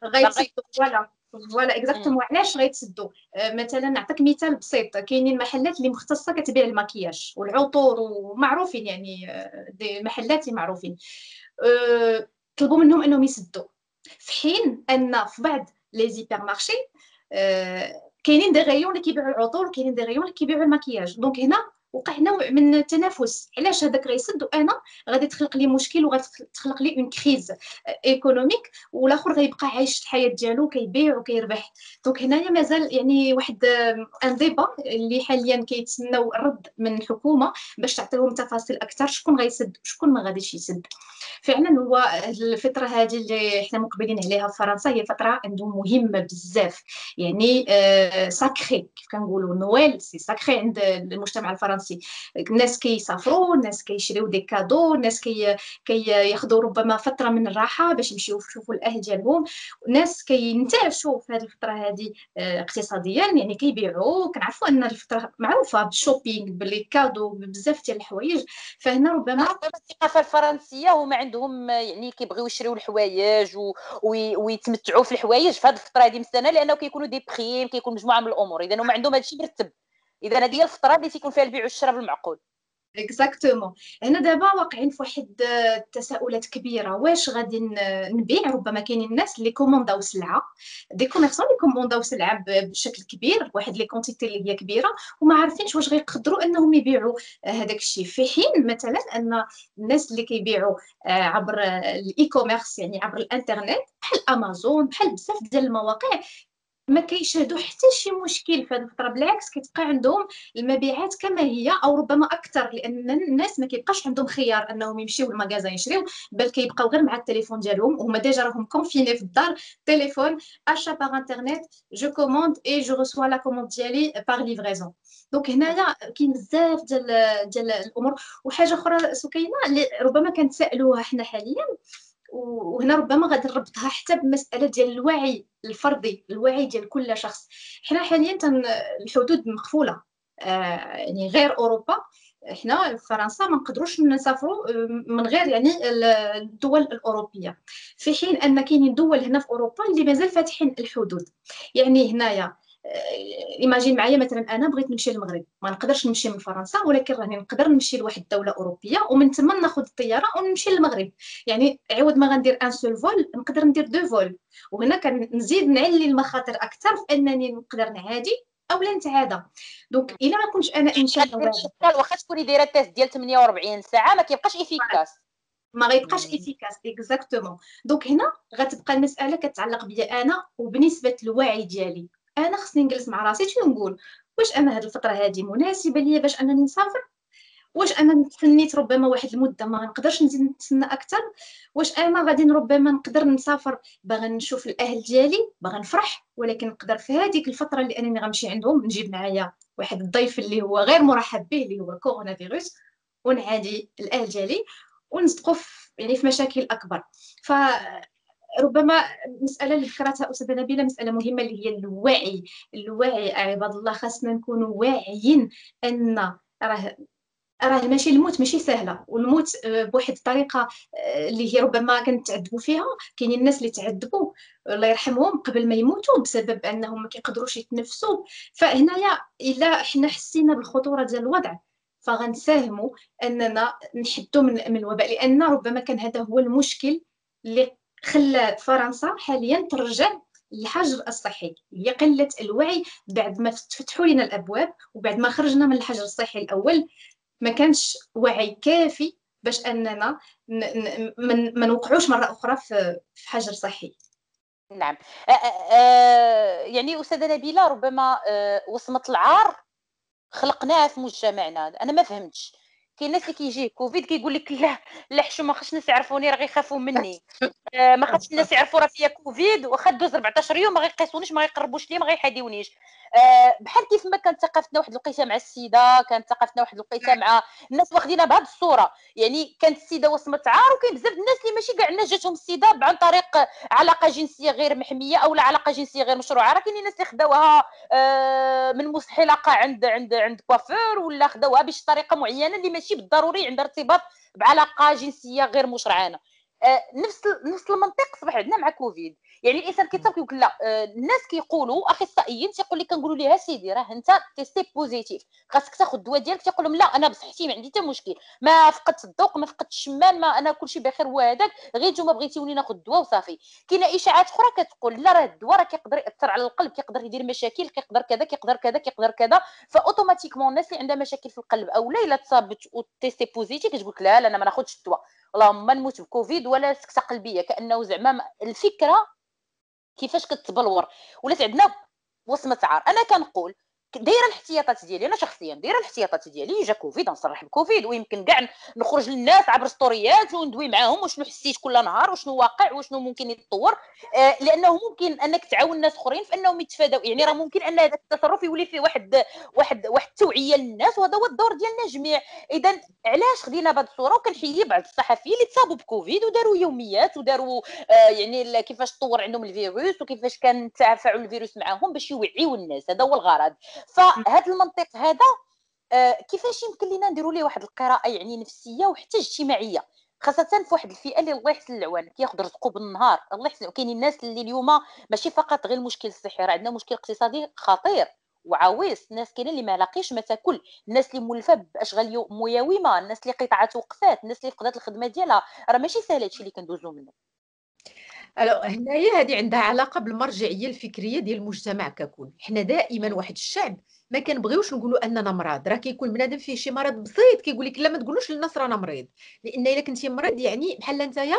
غيتسدوا. voilà. voilà exactement علاش غيتسدوا مثلا نعطيك مثال بسيط كاينين محلات اللي مختصه كتبيع المكياج والعطور ومعروفين يعني des محلات معروفين أه طلبوا منهم انهم يسدوا في حين ان في بعض les hypermarchés أه كاينين des rayons اللي كيبيعوا العطور وكاينين des rayons اللي كيبيعوا المكياج donc هنا وقع نوع من التنافس علاش هذاك غيسد؟ وأنا غادي تخلق لي مشكل وغادي تخلق لي une crise économique والآخر غيبقى عايش الحياة ديالو كيبيع وكيربح. donc هنايا مازال يعني واحد un débat اللي حاليا كيتسناو الرد من الحكومة باش تعطيهم تفاصيل أكثر. شكون غيسد؟ شكون ما غاديش يسد؟ فعلا هو الفترة هذه اللي حنا مقبلين عليها في فرنسا هي فترة عندهم مهمه بزاف. يعني آه sacré كيف كنقولوا Noël c'est sacré عند المجتمع الفرنسي. الناس كيسافروا الناس كيشريو des cadeaux الناس كي كياخذوا ربما فترة من الراحة باش يمشيو يشوفوا الأهل ديالهم. الناس كينتعشوا في هذه الفترة هذه آه اقتصاديا يعني كيبيعوا. كنعرفوا أن الفترة معروفة بال shopping ب les cadeaux بزاف ديال الحوايج. فهنا ربما الثقافة الفرنسية هما عندهم يعني كيبغيو يشريو الحوايج و... ويتمتعوا في الحوايج في هذه الفترة هذه من لأنه كيكونوا des primes كيكون مجموعة من الأمور. إذا هما عندهم هذا الشيء مرتب. إذا هذه الفترة اللي تيكون فيها البيع والشراء بالمعقول. exactement هنا دابا واقعين في واحد التساؤلات كبيرة. واش غادي نبيع؟ ربما كاينين الناس اللي كومونداو سلعة. des commerçants اللي كومونداو سلعة بشكل كبير واحد les quantités اللي هي كبيرة وما عارفينش واش غيقدروا إنهم يبيعوا هذاك الشيء. في حين مثلا أن الناس اللي كيبيعوا آه، عبر ال e-commerce يعني عبر الإنترنت بحال امازون بحال بزاف ديال المواقع ما كيشهدوا حتى شي مشكل في هذه الفترة بالعكس كتبقى عندهم المبيعات كما هي أو ربما أكثر لأن الناس ما كيبقاش عندهم خيار أنهم يمشيو للمغازا يشريو بل كيبقاو غير مع التليفون ديالهم وهما déjà راهم confinés في الدار تليفون achat par internet je commande et je reçois la commande ديالي par livraison donc هنايا كاين بزاف ديال ديال الأمور. وحاجة أخرى سكينة اللي ربما كنتسائلوها حنا حاليا وهنا ربما غادي نربطها حتى بمسألة ديال الوعي الفردي الوعي ديال كل شخص. حنا حاليا الحدود مقفولة. آه يعني غير أوروبا. حنا في فرنسا ما نقدروش نسافروا آه، من غير يعني الدول الأوروبية. في حين أن كاينين دول هنا في أوروبا اللي مازال فاتحين الحدود. يعني هنايا إيماجين معايا مثلا أنا بغيت نمشي للمغرب ما نقدرش نمشي من فرنسا ولكن راني نقدر نمشي لواحد الدولة أوروبية ومن ثم ناخذ الطيارة ونمشي للمغرب. يعني عوض ما غندير un seul vol نقدر ندير deux vols. وهنا كنزيد نعلي المخاطر أكثر في انني نقدر نعادي أو لا نتعادى. donc إلا ما كنتش أنا إنسان واخا تكوني دايرة ال test ديال 48 ساعة ما كيبقاش efficace. ما غيبقاش efficace exactement donc هنا غتبقى المسألة كتعلق بيا أنا وبنسبة الوعي ديالي. أنا خصني نجلس مع راسي شنو نقول؟ واش أنا هاد الفترة هذه مناسبة ليا باش أنني نسافر؟ واش أنا تسنيت ربما واحد المدة ما نقدرش نزيد نتسنى أكثر واش أنا غادي ربما نقدر نسافر؟ باغا نشوف الأهل ديالي باغا نفرح ولكن نقدر في هذيك الفترة اللي أنني غنمشي عندهم نجيب معايا واحد الضيف اللي هو غير مرحب به اللي هو كورونا فيروس ونعادي الأهل ديالي ونصدقوا يعني في مشاكل أكبر. ف ربما المساله اللي ذكرتها أستاذة نبيلة مسألة مهمة اللي هي الوعي. الوعي عباد الله خاصنا نكونوا واعيين أن راه راه ماشي الموت ماشي سهلة. والموت آه، بواحد الطريقة آه، اللي هي ربما كنتعذبوا فيها. كاينين الناس اللي تعذبوا الله يرحمهم قبل ما يموتوا بسبب أنهم ما كيقدروش يتنفسوا. فهنايا إلا حنا حسينا بالخطورة ديال الوضع فغنساهموا أننا نحدوا من الوباء. لأن ربما كان هذا هو المشكل اللي خلى فرنسا حاليا ترجع الحجر الصحي. هي قلة الوعي بعد ما فتحوا لنا الأبواب وبعد ما خرجنا من الحجر الصحي الأول. ما كانش وعي كافي باش أننا ما نوقعوش مرة أخرى في حجر صحي. نعم. أه أه يعني أستاذة نبيلة ربما وصمة العار خلقناها في مجتمعنا. أنا ما فهمتش. كاين الناس اللي كيجيه كوفيد كيقول لك لا لا حشومة ما خاصش الناس يعرفوني راه غيخافوا مني. آه ما خاصش الناس يعرفوا راه فيا كوفيد واخا دوز 14 يوم ما غيقيسونيش ما غيقربوش ليا ما غيحاديونيش بحال كيف ما كانت ثقافتنا واحد الوقيته مع السيدا كانت ثقافتنا واحد الوقيته مع الناس واخدينها بهذه الصورة. يعني كانت السيدا وصمه عار وكاين بزاف الناس اللي ماشي كاع الناس جاتهم السيدا عن طريق علاقه جنسيه غير محميه أو لا علاقه جنسيه غير مشروعة. راه كاينين الناس اللي خداوها آه من موس حلاقة عند عند عند كوافير ولا خداوها بشي طريقة معينة اللي ماشي بالضروري عندها ارتباط بعلاقة جنسية غير مشروعة آه نفس نفس المنطق صبح عندنا مع كوفيد. يعني الانسان كيتصاب كيقول لا آه، الناس كيقولوا أخصائيين تيقول لك كنقولوا لها سيدي راه أنت testé positif خاصك تاخذ الدواء ديالك تيقول لهم لا أنا بصحتي ما عندي حتى مشكل ما فقدت الذوق ما فقدت الشم لا ما أنا كلشي بخير هو هذاك غير نتوما بغيتيوني ناخذ الدواء وصافي. كاينة إشاعات أخرى كتقول لا راه الدواء راه كيقدر يأثر على القلب كيقدر يدير مشاكل كيقدر كذا كيقدر كذا كيقدر كذا ف automatiquement الناس اللي عندها مشاكل في القلب أو لا إلا تصابت و testé positif كتقول لك لا لا أنا ما ناخذش الدواء. اللهم نموت بكوفيد ولا سكتة قلبية كأنه زعما الفكرة كيفاش كتبلور. ولات عندنا وصمه عار أنا كنقول دايرة الاحتياطات ديالي أنا شخصيا دايرة الاحتياطات ديالي جا كوفيد نصرح بكوفيد ويمكن كاع نخرج للناس عبر ستوريات وندوي معاهم وشنو حسيت كل نهار وشنو واقع وشنو ممكن يتطور. آه لأنه ممكن أنك تعاون ناس أخرين في أنهم يتفادوا يعني راه ممكن أن هذا التصرف يولي فيه واحد واحد واحد التوعيه للناس وهذا هو الدور ديالنا جميع اذا علاش خدينا بهذه الصورة؟ وكنحيي بعض الصحفيين اللي تصابوا بكوفيد وداروا يوميات وداروا آه يعني كيفاش تطور عندهم الفيروس وكيفاش كان تفاعل الفيروس معاهم باش يوعيوا الناس. هذا هو الغرض. فهذا المنطق هذا آه، كيفاش يمكن لنا نديروا ليه واحد القراءة يعني نفسية وحتى اجتماعية؟ خاصة في واحد الفئة اللي الله يحسن العوان كياخذ رزقه بالنهار. الله يحسن كاينين الناس اللي اليوم ماشي فقط غير المشكل الصحي راه عندنا مشكل اقتصادي خطير وعويص. الناس كاينين اللي ما لاقيش ما تاكل الناس اللي مولفة بأشغال مياومه الناس اللي قطعات وقفات الناس اللي فقدت الخدمة ديالها. راه ماشي سهل هادشي اللي كندوزو منه. ألو هنايا هذه عندها علاقة بالمرجعية الفكرية ديال المجتمع ككل. حنا دائما واحد الشعب ما كنبغيوش نقولوا أننا مرض. راه كيكون بنادم فيه شي مرض بسيط كيقول لك لا ما تقولوش للناس رانا مريض. لأن إلا كنتي مريض يعني بحال نتايا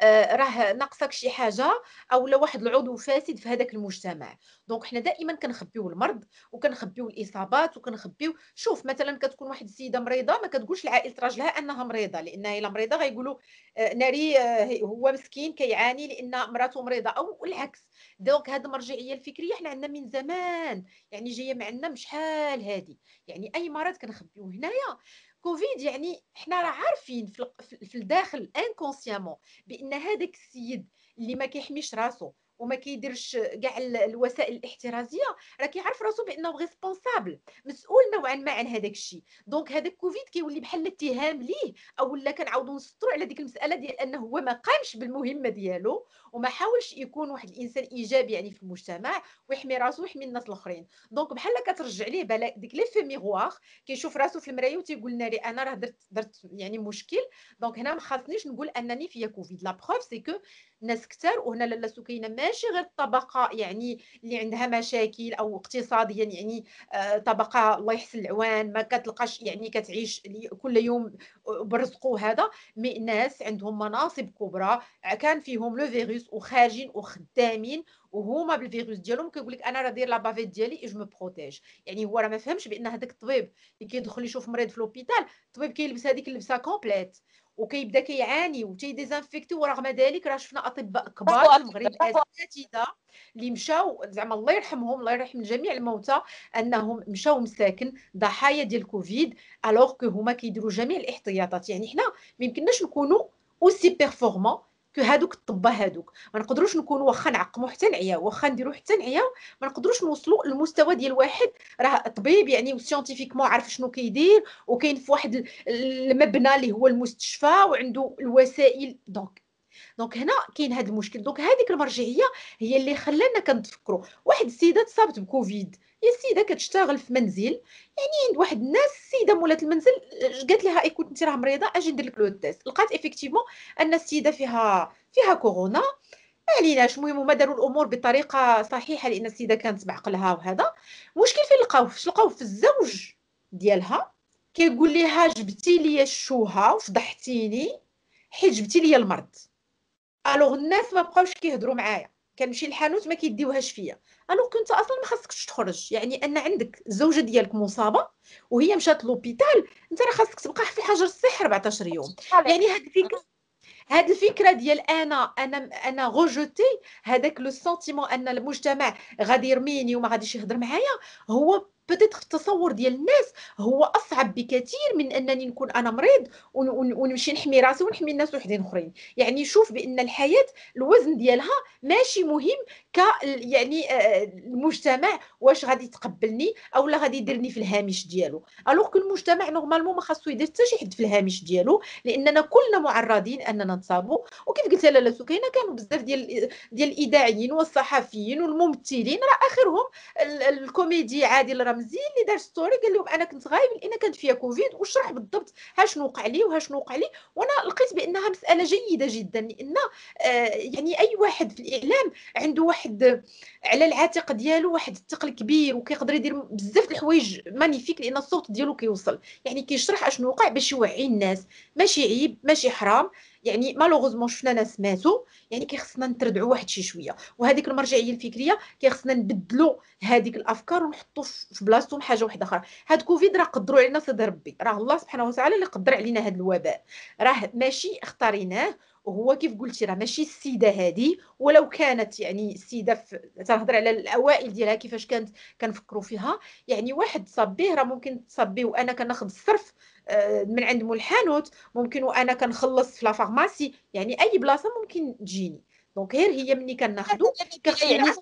آه راه ناقصك شي حاجة أو لا واحد العضو فاسد في هذاك المجتمع. donc حنا دائما كنخبيو المرض وكنخبيو الإصابات وكنخبيو شوف مثلا كتكون واحد السيدة مريضة ما كتقولش لعائله راجلها أنها مريضة لانها إلا مريضة غيقولوا آه ناري آه هو مسكين كيعاني لأن مراته مريضة أو العكس. donc هذه المرجعية الفكرية حنا عندنا من زمان يعني جاية معنا من شحال هذه يعني أي مرض كنخبيوه هنايا. كوفيد يعني حنا راه عارفين في الداخل inconsciemment بأن هذاك السيد اللي ما كيحميش راسو وما كيديرش كاع الوسائل الاحترازية راه كيعرف راسو بأنه responsable مسؤول نوعا ما عن هذاك الشيء. donc هذاك كوفيد كيولي بحال اتهام ليه أو لا كنعاودوا نسطروا على ديك المسألة ديال أنه هو ما قامش بالمهمة ديالو وما حاولش يكون واحد الإنسان إيجابي يعني في المجتمع ويحمي راسو ويحمي الناس الآخرين. donc بحال كترجع ليه بلا ديك l'effet miroir كيشوف راسو في المراية وتيقول ناري أنا راه درت درت يعني مشكل donc هنا ما خاصنيش نقول أنني فيا كوفيد. la preuve c'est que ناس كثار وهنا لاله سكينة ماشي غير الطبقه يعني اللي عندها مشاكل أو اقتصاديا يعني آه، طبقة الله يحسن العوان ما كتلقاش يعني كتعيش كل يوم برزقو هذا. mais ناس عندهم مناصب كبرى كان فيهم le virus وخارجين وخدامين وهما بالفيروس ديالهم كيقول لك أنا راه داير la bavette ديالي je me protège يعني هو راه ما فهمش بأن هذاك الطبيب اللي كيدخل يشوف مريض في l'hôpital الطبيب كيلبس هذيك اللبسة complète وكيبدا كيعاني وتيديزانفيكتي ورغم ذلك راه شفنا أطباء كبار في المغرب اساتذه اللي مشاو زعما الله يرحمهم الله يرحم جميع الموتى أنهم مشاو مساكن ضحايا ديال كوفيد alors que هما كيديروا جميع الاحتياطات. يعني حنا ما يمكنناش نكونوا aussi performants que هادوك الطباء هادوك. ما نقدروش نكونوا واخا نعقموا حتى نعياو واخا نديروا حتى نعياو ما نقدروش نوصلوا للمستوى ديال واحد راه طبيب يعني و scientifiquement عارف شنو كيدير وكاين في واحد المبنى اللي هو المستشفى وعنده الوسائل. donc donc هنا كاين هذا المشكل. donc هذيك المرجعية هي اللي خلانا كنتفكروا واحد السيدة تصابت بكوفيد. هي السيدة كتشتغل في منزل. يعني عند واحد الناس السيدة مولات المنزل قالت لها écoute انت راه مريضة أجي ندير لك le test لقات effectivement أن السيدة فيها فيها كورونا. عليناش المهم هما داروا الأمور بطريقة صحيحة لأن السيدة كانت بعقلها وهذا. المشكل فين لقاو؟ فاش لقاو؟ في الزوج ديالها. كيقول لها جبتي لي الشوهة وفضحتيني حيت جبتي لي المرض. alors الناس ما بقاوش كيهضروا معايا كنمشي للحانوت ما كيديوهاش فيا. alors كنت أصلا ما خاصكش تخرج يعني أن عندك الزوجه ديالك مصابة وهي مشات l'hôpital أنت راه خاصك تبقى في حجر الصحه 14 يوم. يعني هاد الفكرة هاد الفكرة ديال أنا أنا أنا rejeté هذاك le sentiment أن المجتمع غادي يرميني وما غاديش يهضر معايا هو peut-être التصور ديال الناس هو أصعب بكثير من أنني نكون أنا مريض ونمشي نحمي راسي ونحمي الناس وحدين أخرين. يعني شوف بأن الحياة الوزن ديالها ماشي مهم ك يعني آه، المجتمع واش غادي يتقبلني أو لا غادي يديرني في الهامش ديالو. alors que المجتمع normalement ما خاصو يدير حتى شي حد في الهامش ديالو لأننا كلنا معرضين أننا نصابوا وكيف قلت لاله سكينة كانوا بزاف ديال ديال الاذاعيين والصحفيين والممثلين راه آخرهم الكوميدي عادل رمزي اللي دار story قال لهم أنا كنت غايب لأن كانت فيها كوفيد وشرح بالضبط ها شنو وقع لي وها شنو وقع لي. وأنا لقيت بأنها مسألة جيدة جدا لأن آه يعني أي واحد في الإعلام عنده واحد على العاتق ديالو واحد الثقل كبير وكيقدر يدير بزاف الحوايج magnifiques لأن الصوت ديالو كيوصل. يعني كيشرح اشنو وقع باش يوعي الناس. ماشي عيب ماشي حرام. يعني malheureusement شفنا ناس ماتوا يعني كيخصنا نتردعوا واحد شي شوية. وهذيك المرجعية الفكرية كيخصنا نبدلوا هذيك الأفكار ونحطوا في بلاصتهم حاجة واحدة أخرى. هاد كوفيد راه قدروا علينا قدر ربي. راه الله سبحانه وتعالى اللي قدر علينا هذا الوباء. راه ماشي اختاريناه وهو كيف قلتي راه ماشي السيدة هذه ولو كانت يعني السيدة تنهضر على الأوائل ديالها كيفاش كانت كنفكروا فيها يعني واحد تصاب به راه ممكن تصاب به وأنا كناخذ الصرف من عند مول الحانوت ممكن وأنا كنخلص في la pharmacie. يعني أي بلاصة ممكن تجيني. donc غير هي ملي كناخذو يعني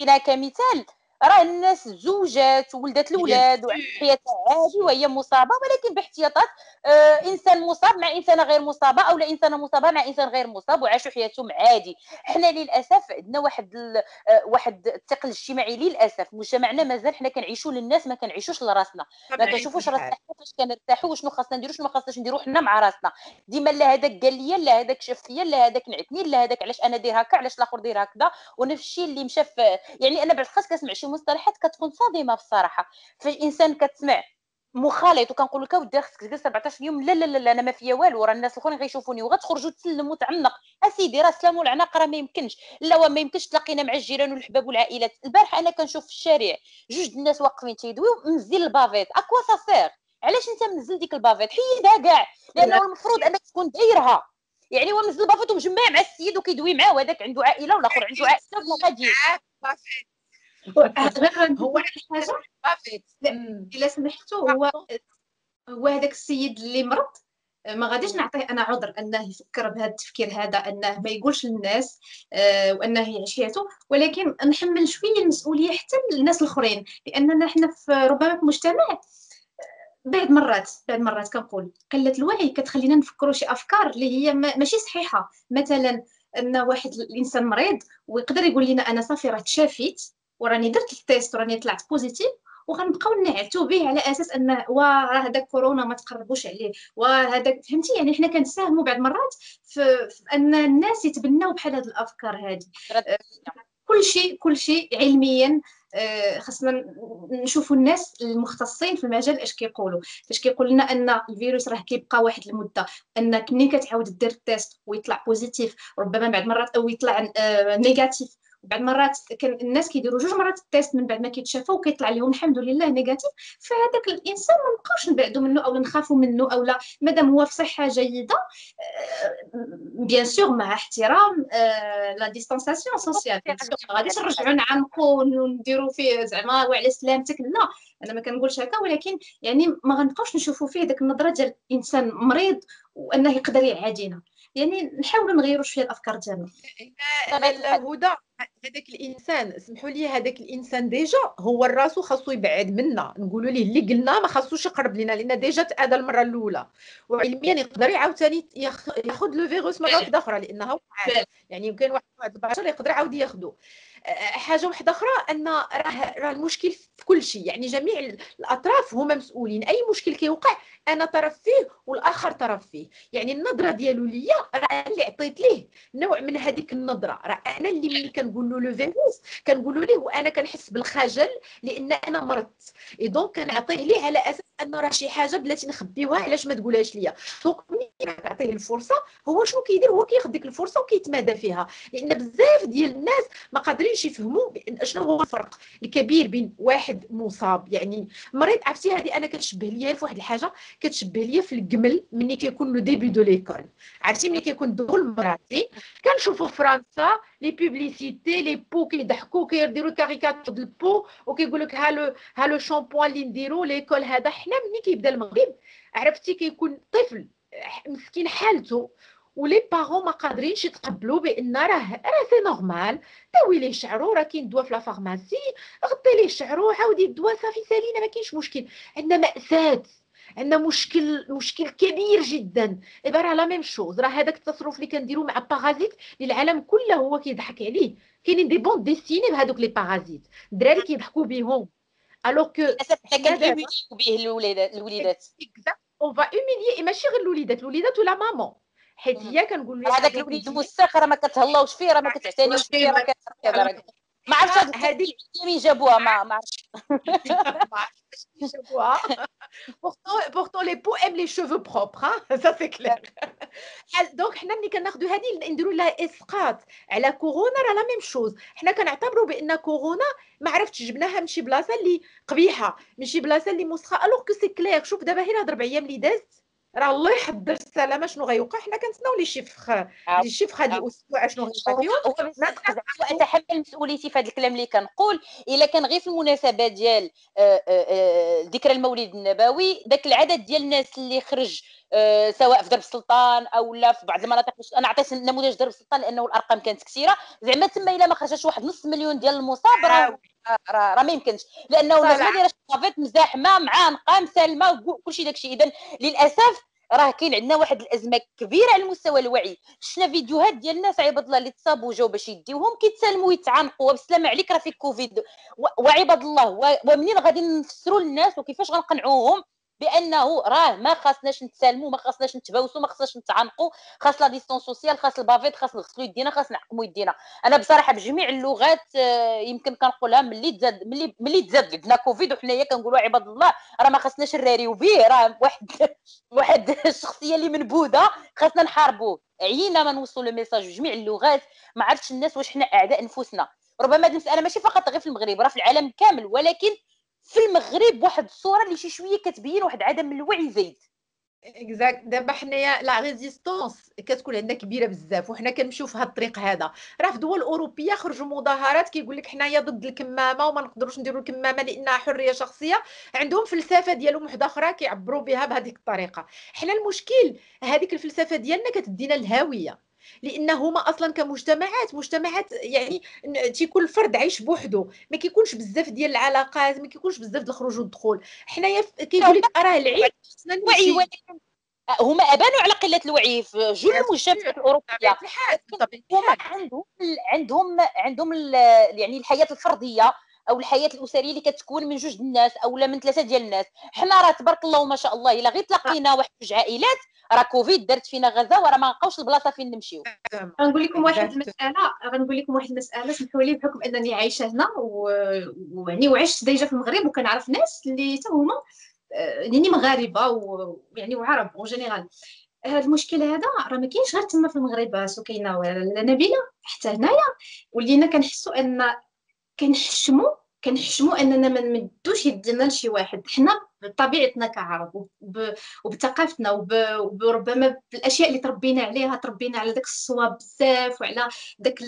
إلى كمثال. راه الناس زوجات وولدات الاولاد وعندها حياتها عادي وهي مصابة ولكن باحتياطات آه إنسان مصاب مع انسانه غير مصابه أو لا انسانه مصابه مع إنسان غير مصاب وعاشوا حياتهم عادي. حنا للأسف عندنا واحد آه واحد الثقل الاجتماعي للأسف مجتمعنا مازال حنا كنعيشوا للناس ما كنعيشوش لراسنا. ما كنشوفوش راسنا كيفاش كنرتاحوا وشنو خاصنا نديروا شنو ما خاصناش نديروا حنا مع راسنا. ديما لا هذاك قال لي لا هذاك شاف فيا لا هذاك نعتني لا هذاك علاش أنا داير هكا علاش الآخر داير هكذا. ونفس الشيء اللي مشى يعني أنا بعد خاص كنسمع شي مصطلحات كتكون صادمه بصراحه فالانسان كتسمع مخالط وكنقول لك اودي خصك تجلس 14 يوم لا لا لا أنا ما فيا والو راه الناس الاخرين غيشوفوني وغتخرجوا تسلم وتعنق اسيدي راه السلام والعناق راه ما يمكنش لا ما يمكنش تلاقينا مع الجيران والحباب والعائلات البارح أنا كنشوف في الشارع جوج الناس واقفين تيدويو منزل البافيت اكوا سافير علاش انت منزل ديك البافيت حيدها كاع لأنه المفروض انك تكون دايرها يعني هو منزل البافيت ومجمع مع السيد وكيدوي معاه وهذاك عنده عائله والاخر عنده عائله وما غاديش هو حاجة إلا سمحتوا هو هو هذاك السيد اللي مرض. ما غاديش نعطيه أنا عذر أنه يفكر بهذا التفكير هذا أنه ما يقولش للناس آه وأنه يعيش حياته. ولكن نحمل شوية المسؤولية حتى للناس الآخرين لأننا إحنا في ربما في مجتمع بعد مرات بعد مرات كنقول. قلة الوعي كتخلينا نفكروا شي أفكار اللي هي ماشي صحيحة. مثلا أن واحد الإنسان مريض ويقدر يقول لنا أنا صافي راه تشافيت. وراني درت ال test وراني طلعت positif وغنبقاو نعتو به على أساس أن واه هذاك كورونا ما تقربوش عليه. وهذاك فهمتي؟ يعني حنا كنساهموا بعض المرات في, في أن الناس يتبناو بحال هذه الأفكار هذه كل شيء كل شيء علميا آه، خاصنا نشوفوا الناس المختصين في المجال اش كيقولوا. فاش كيقول لنا أن الفيروس راه كيبقى واحد المدة أنك ملي كتعاود دير ال test ويطلع positif ربما بعد مرات أو يطلع négatif آه، بعد مرات كان الناس كيديروا جوج مرات ال test من بعد ما كيتشافوا وكيطلع لهم الحمد لله négatif فهذاك الإنسان ما نبقاوش نبعدوا منه أو نخافوا منه أو لا. مادام هو في صحة جيدة bien sûr مع احترام la distanciation sociale. ما غاديش نرجعوا نعنقوا ونديروا فيه زعما وعلى سلامتك لا أنا ما كنقولش هكا ولكن يعني ما غنبقاوش نشوفوا فيه ديك النظرة ديال الإنسان مريض وأنه يقدر يعادينا. يعني نحاولوا نغيروا شوية الأفكار ديالنا. هدى هذاك الإنسان اسمحوا لي هذاك الإنسان déjà هو راسو خاصو يبعد منا. نقولوا ليه اللي قلنا ما خاصوش يقرب لنا لأن déjà تأذى المرة الأولى. وعلميا يقدر يعاوتاني ياخذ le virus مرة واحدة أخرى لأنه يعني يمكن واحد البشر يقدر يعاود ياخذه حاجة واحدة أخرى أن راه راه المشكل في كل شيء. يعني جميع الأطراف هما مسؤولين. أي مشكل كيوقع أنا طرف فيه والآخر طرف فيه. يعني النظرة ديالو ليا راه اللي عطيت ليه. نوع من هذيك النظرة. راه أنا اللي ملي كنقول له le virus كنقول له وأنا كنحس بالخجل لأن أنا مرضت. et donc كنعطيه ليه على أساس أنه راه شي حاجة بلاتي نخبيوها علاش ما تقولهاش ليا. donc ملي كنعطيه الفرصة هو شنو كيدير؟ هو كياخذ ديك الفرصة وكيتمادى فيها. لأن بزاف ديال الناس ما قادرينش يفهموا شنو هو الفرق الكبير بين واحد مصاب. يعني مريض عرفتي هذه أنا كتشبه ليا في واحد الحاجة كتشبه ليا في القمل ملي كيكون le début de l'école عرفتي ملي كيكون الدخول المدرسي كنشوفوا في فرنسا les publicités les poux كيضحكوا كيديروا caricature de ال poux وكيقول لك ها le ها le shampoing اللي نديرو l'école هذا حنا ملي كيبدا المغرب. عرفتي كيكون طفل مسكين حالته. و les parents ما قادرينش يتقبلوا بأن راه راه c'est normal. داوي ليه شعرو؟ راه كاين دواء في la pharmacie. غطي ليه شعرو عاودي الدواء صافي سالينا ما كاينش مشكل. عندنا مأساة. عندنا مشكل مشكل كبير جدا. دابا راه la même chose. راه هذاك التصرف اللي كنديرو مع parasite اللي العالم كله هو كيضحك عليه. كاينين des bandes dessinées بهذوك les parasites. الدراري كيضحكوا بهم alors que كنهيو به الوليدات الوليدات on va humilier ماشي غير الوليدات الوليدات و la maman حيت هي كنقول لها هذاك الوليد الموسخ راه ما كتهلاوش فيه راه ما كتعتنيوش فيه راه كذا ما عرفتش. هذيك مين جابوها ما ما عرفتش. pourtant pourtant les poux aiment les cheveux propres hein. Ça c'est clair. donc حنا ملي كناخذوا هذه نديروا لها إسقاط على كورونا راه la même chose. حنا كنعتبروا بأن كورونا ما عرفتش جبناها من شي بلاصة اللي قبيحة من شي بلاصة اللي مسخه alors que c'est clair شوف دابا هنا هاد ربع أيام اللي دازت. راه الله يحضر السلامة شنو غيوقع؟ حنا كنتسناو les chiffres les chiffres هذه الأسبوع شنو غيوقع فيهم اتحمل مسؤوليتي في هذا الكلام اللي كنقول إلا كان غير في المناسبة ديال آه، آه، آه، ذكرى المولد النبوي داك العدد ديال الناس اللي خرج سواء في درب السلطان أو لا في بعض المناطق أنا عطيت نموذج درب السلطان لأنه الأرقام كانت كثيرة. زعما تما إلا ما خرجش واحد نص مليون ديال المصاب راه راه ما يمكنش. لأنه الناس ما دايره شافت مزاحمه معانقه مسالمه كلشي داكشي. اذا للأسف راه كاين عندنا واحد الأزمة كبيرة على مستوى الوعي. شفنا فيديوهات ديال الناس عباد الله اللي تصابوا جاو باش يديوهم كيتسالموا ويتعانقوا. وبسلامه عليك راه فيك كوفيد. وعباد الله ومنين غادي نفسروا للناس؟ وكيفاش غنقنعوهم؟ بأنه راه ما خاصناش نتسالموا ما خاصناش نتباوسوا ما خاصناش نتعانقوا خاص la distance sociale خاص ال bavette خاص نغسلوا يدينا خاص نعقموا يدينا. أنا بصراحة بجميع اللغات آه، يمكن كنقولها ملي تزاد ملي ملي تزاد عندنا كوفيد وحنايا كنقولوا عباد الله راه ما خاصناش نراريو به راه واحد واحد الشخصية اللي منبوذة خاصنا نحاربوه عيينا ما نوصلوا le message بجميع اللغات ما عرفتش الناس واش حنا أعداء انفسنا ربما هذه المسألة ماشي فقط غير في المغرب راه في العالم كامل ولكن في المغرب واحد الصورة اللي شي شوية كتبين واحد عدم الوعي زايد. exact دابا حنايا la résistance كتكون عندنا كبيرة بزاف وحنا كنمشيو في هذا الطريق هذا. راه في دول أوروبية خرجوا مظاهرات كيقول لك حنايا ضد الكمامة وما نقدروش نديروا الكمامة لأنها حرية شخصية. عندهم فلسفة ديالهم وحدة أخرى كيعبروا بها بهذيك الطريقة. حنا المشكل هذيك الفلسفة ديالنا كتدينا الهاويه لأن هما أصلا كمجتمعات مجتمعات يعني تيكون الفرد عايش بوحده ما كيكونش بزاف ديال العلاقات ما كيكونش بزاف ديال الخروج والدخول. حنايا كيقول لك راه العيب خصنا الوعي ولكن هما أبانوا على قلة الوعي في جل المجتمعات الأوروبية. هما عندهم عندهم عندهم يعني الحياة الفردية أو الحياة الأسرية اللي كتكون من جوج الناس أو لا من ثلاثة ديال الناس. حنا راه تبارك الله وما شاء الله إلا غير تلاقينا واحد جوج عائلات راه كوفيد دارت فينا غزا وراه ما لقاوش البلاصة فين نمشيو. غنقول لكم واحد المسألة غنقول لكم واحد المسألة سمحوا لي بحكم أنني عايشة هنا ويعني وعشت déjà في المغرب وكنعرف ناس اللي حتى هما آه، يعني مغاربة ويعني وعرب en général هذا المشكل هذا راه ما كاينش غير تما في المغرب سكينه ولا نبيله حتى هنايا ولينا كنحسوا أن كنحشموا كنحشموا أننا ما نمدوش يدنا لشي واحد. حنا بطبيعتنا كعرب وبثقافتنا وربما بالأشياء اللي تربينا عليها تربينا على داك الصواب بزاف وعلى داك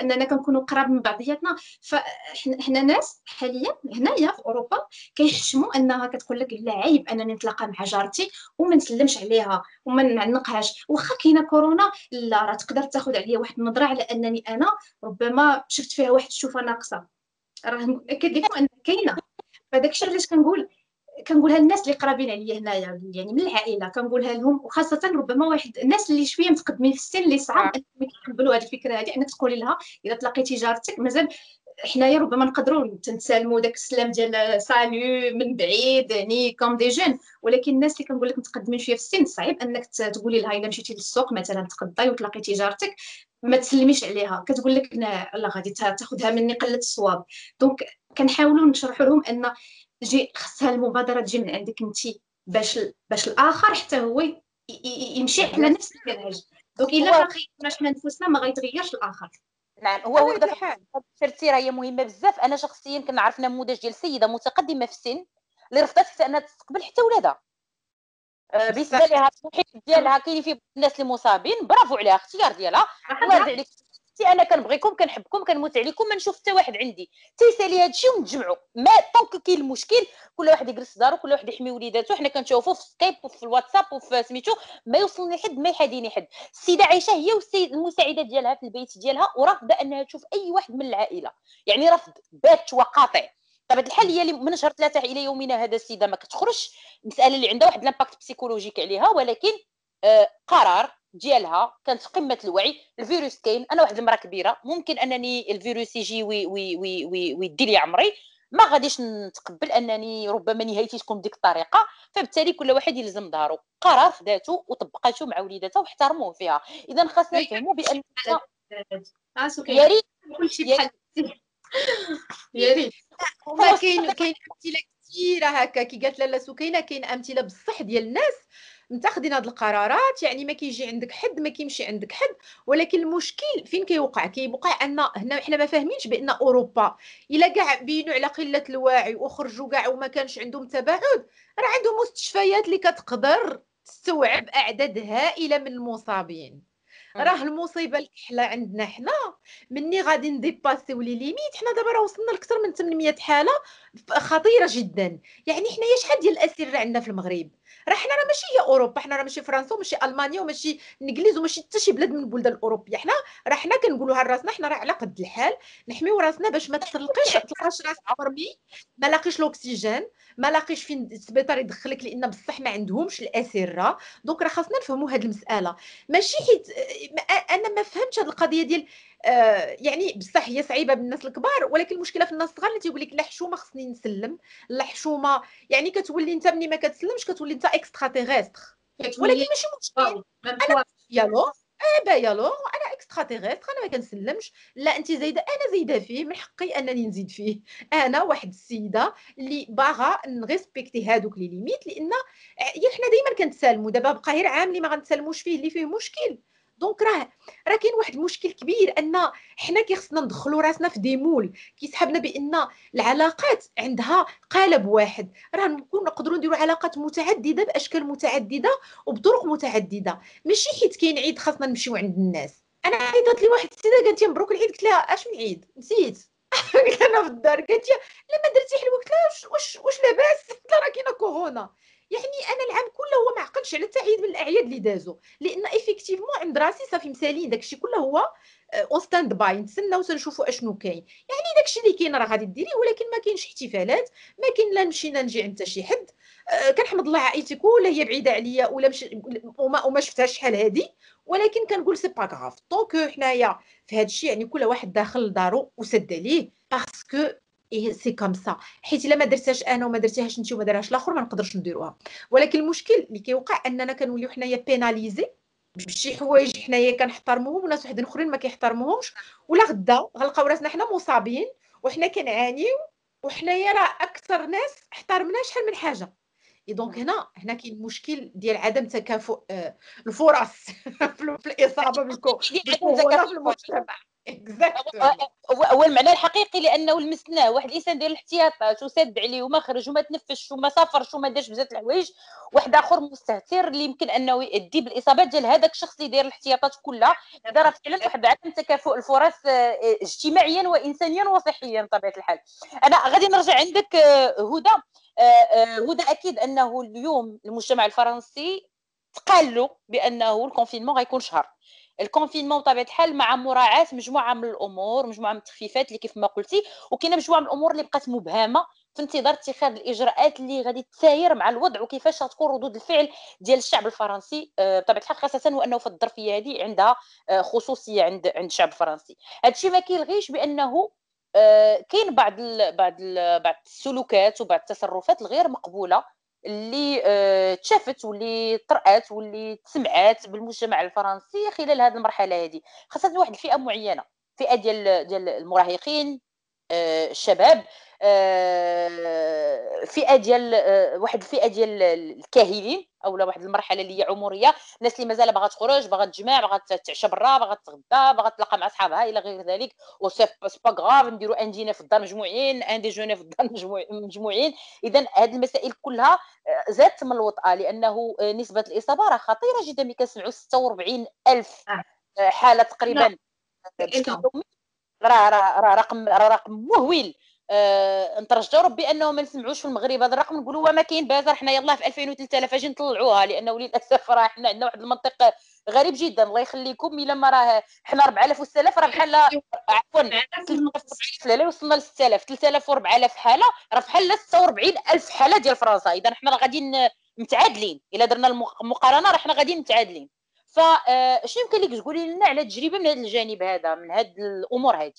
أننا كنكونوا قراب من بعضياتنا. فاحنا ناس حاليا هنايا في أوروبا كيحشموا أنها كتقول لك لا عيب أنني نتلاقى مع جارتي وما نسلمش عليها وما نعنقهاش. واخا كاينة كورونا لا راه تقدر تاخذ عليا واحد النظرة على أنني أنا ربما شفت فيها واحد الشوفة ناقصة. راه لكم ان كاينة. فداك الشيء علاش كنقول كنقولها للناس اللي قرابين عليا هنايا يعني من العائلة كنقولها لهم وخاصة ربما واحد الناس اللي شوية متقدمين في السن اللي صعب آه. انهم يتقبلوا هذه الفكرة هذه أنك تقولي لها إذا تلاقيتي جارتك مازال حنايا ربما نقدروا تنسالموا داك السلام ديال salut من بعيد يعني comme des jeunes. ولكن الناس اللي كنقول لك متقدمين شوية في السن صعيب أنك تقولي لها إلا مشيتي للسوق مثلا تقضاي وتلاقيتي جارتك ما تسلميش عليها. كتقول لك لا غادي تاخذها مني قلة الصواب. donc كنحاولوا نشرحوا لهم أن جي خصها المبادرة تجي من عندك أنت باش باش الآخر حتى هو يمشي على نفس المنهج donc إلا ما خيرناش حنا نفوسنا ما غيتغيرش الآخر. نعم. هو هو شرتي راه هي مهمة بزاف. أنا شخصيا كنعرف نموذج ديال سيدة متقدمه في السن اللي رفضت حتى أنها تستقبل حتى ولادها. بالنسبة لها المحيط ديالها كاين فيه الناس المصابين برافو عليها اختيار ديالها. الله يرضي عليك حتى أنا كنبغيكم كنحبكم كنموت عليكم. ما نشوف حتى واحد عندي. تيسالي هذا الشيء ونتجمعوا ما طونك كاين المشكل. كل واحد يجلس في دارو كل واحد يحمي وليداتو حنا كنشوفوا في سكايب وفي الواتساب وفي سميتو ما يوصلني حد ما يحاديني حد السيدة عائشه هي والسيد المساعدة ديالها في البيت ديالها ورافضة أنها تشوف أي واحد من العائلة. يعني رفض بات وقاطع. بطبيعه الحال هي من شهر ثلاثة إلى يومنا هذا السيده ما كتخرجش مسألة اللي عندها واحد l'impact psychologique عليها ولكن آه قرار ديالها كانت قمة الوعي. الفيروس كاين أنا واحد المرأة كبيرة ممكن أنني الفيروس يجي وي وي وي وي ويدي لي عمري. ما غاديش نتقبل أنني ربما نهايتي تكون بديك الطريقة. فبالتالي كل واحد يلزم ظهره قرار خداتو وطبقاتو مع وليداتها واحترموه فيها. اذا خاصنا نفهموا بأن يا ريت كلشي بحال يا ريت. كاين كاين أمثلة كثيره هكا كي قالت لاله سكينه كاين أمثلة بصح ديال الناس متاخدين هاد القرارات يعني ما كيجي عندك حد ما كيمشي عندك حد ولكن المشكل فين كيوقع؟ كيوقع أن هنا حنا ما فاهمينش بأن أوروبا إلا كاع بينوا على قلة الوعي وخرجوا كاع وما كانش عندهم تباعد راه عندهم مستشفيات اللي كتقدر تستوعب اعداد هائله من المصابين. راه المصيبة الكحله عندنا حنا. مني غادي ن dépasser يو les limites. حنا دابا راه وصلنا لكثر من 800 حالة خطيرة جدا. يعني حنايا شحال ديال الاسر عندنا في المغرب؟ راه حنا راه ماشي هي أوروبا حنا راه ماشي فرنسا وماشي ألمانيا وماشي الانجليز وماشي حتى شي بلاد من البلدان الأوروبية. حنا راه حنا كنقولوها لراسنا حنا راه على قد الحال نحميو راسنا باش ما تطلقيش تلقاش راسك مرمي ما لاقيش الأكسجين ما لاقيش فين السبيطار يدخلك لأن بصح ما عندهمش الأسرة. donc راه خاصنا نفهموا هذه المسألة. ماشي حيت أنا ما فهمتش هذه القضية ديال يعني بصح هي صعيبة بالناس الكبار ولكن المشكلة في الناس الصغار اللي تيقول لك لا حشومة خصني نسلم لا حشومة يعني كتولي أنت ملي ما كتسلمش كتولي أنت extraterrestre ولكن ماشي مشكل أنا يالو آه بايا لو أنا اكسترا تيغستر أنا ما كنسلمش. لا انت زايدة أنا زايدة فيه من حقي أنني نزيد فيه. أنا واحد السيدة اللي باغا نغيسبكتي هادوك لي ليميت لأن حنا دائما كنتسالموا دابا بقى غير عام اللي ما غنتسالموش فيه اللي فيه مشكل. دونك راه راه كاين واحد المشكل كبير أن حنا كيخصنا ندخلوا راسنا في دي مول كيسحبنا بأن العلاقات عندها قالب واحد. راه نكون نقدروا نديروا علاقات متعددة بأشكال متعددة وبطرق متعددة. ماشي حيت كاين عيد خاصنا نمشيو عند الناس. أنا عيطت لي واحد السيدة قالت لي مبروك العيد. قلت لها اش من عيد نسيت أنا في الدار. قالت لي لا ما درتي حلوة قلت لها واش واش لاباس؟ قلت لها راه كاينة كورونا. يعني أنا العام كله هو ما عقلش على حتى عيد من الأعياد اللي دازو. لأن effectivement عند راسي صافي مسالين داكشي كله هو en stand-by نتسناو تنشوفوا أشنو كاين. يعني داكشي اللي كاين راه غادي ديريه ولكن ما كاينش احتفالات ما كاين لا نمشي نجي عند شي حد. أه كنحمد الله عائلتي كلها هي بعيدة عليا ولا مش وما, وما شفتها شحال هادي. ولكن كنقول c'est pas grave حنايا في هذا الشيء يعني كل واحد داخل لدارو وسد عليه. parce que et c'est comme ça. حيت إلا ما درتهاش أنا وما درتيهاش انت وما دارهاش الآخر ما نقدرش نديروها. ولكن المشكل اللي كيوقع أننا كنوليو حنايا pénalisés بشي حوايج حنايا كنحترموهم وناس وحدين أخرين ما كيحترموهمش. ولا غدا غنلقاو راسنا حنا مصابين وحنا كنعانيو وحنايا راه أكثر ناس احترمنا شحال من حاجة. et donc هنا هنا كاين مشكل ديال عدم تكافؤ آه، الفرص في الإصابة بالكورونا في المجتمع. هو المعنى الحقيقي لأنه لمسناه واحد الإنسان دير الاحتياطات وسد عليه وما خرج وما تنفسش وما سافرش وما دارش بزاف الحوايج واحد آخر مستهتر اللي يمكن أنه يؤدي بالإصابات ديال هذاك الشخص اللي داير الاحتياطات كلها هذا راه فعلا واحد عدم تكافؤ الفرص آه، اجتماعيا وانسانيا وصحيا بطبيعة الحال. أنا غادي نرجع عندك آه، هدى آه، هدى أكيد أنه اليوم المجتمع الفرنسي تقال له بأنه ال confinement غيكون شهر. ال confinement بطبيعة الحال مع مراعاة مجموعة من الأمور مجموعة من التخفيفات اللي كيف ما قلتي وكاينة مجموعة من الأمور اللي بقات مبهمة في انتظار اتخاذ الإجراءات اللي غادي تساير مع الوضع وكيفاش غتكون ردود الفعل ديال الشعب الفرنسي. آه، بطبيعة الحال خاصة وانه في الظرفيه هذه عندها آه، خصوصية عند عند الشعب الفرنسي. هذا الشيء ما كيلغيش بأنه آه، كاين بعض بعض بعض السلوكات وبعض التصرفات الغير مقبولة اللي آه، تشافت واللي طرأت واللي تسمعات بالمجتمع الفرنسي خلال هذه المرحلة هذه. خاصة واحد الفئة معينة فئة ديال ديال المراهقين الشباب آه، فئة ديال آه، واحد الفئة ديال الكاهلين أو واحد المرحلة اللي هي عمرية الناس اللي مازال باغا تخرج باغا تجمع باغا تعشى برا باغا تغدا باغا تلاقى مع صحابها إلى غير ذلك. و c'est pas grave نديروا un dîner في الدار مجموعين un déjeuner في الدار مجموعين اذا هذه المسائل كلها آه، زادت من الوطأة لأنه نسبة الإصابة راه خطيرة جدا. ملي كنسمعوا 46 ألف حالة تقريبا. راه راه رقم راه رقم مهول. آه نترجاو ربي أنه ما نسمعوش في المغرب هذا الرقم نقولوا ما كاين باس حنا يلاه في 2000 و 3000 أجي نطلعوها لأنه للأسف راه حنا عندنا واحد المنطق غريب جدا. الله يخليكم إلا ما راه حنا 4000 و 6000 راه بحال عفوا 3000 لا وصلنا ل 6000 3000 و 4000 حالة راه بحال 46000 حالة ديال فرنسا. اذا حنا راه غاديين متعادلين. إلا درنا المقارنه راه حنا غاديين متعادلين. فشنو يمكن لك تقولي لنا على تجربه من هذا الجانب هذا من هذه الأمور هذه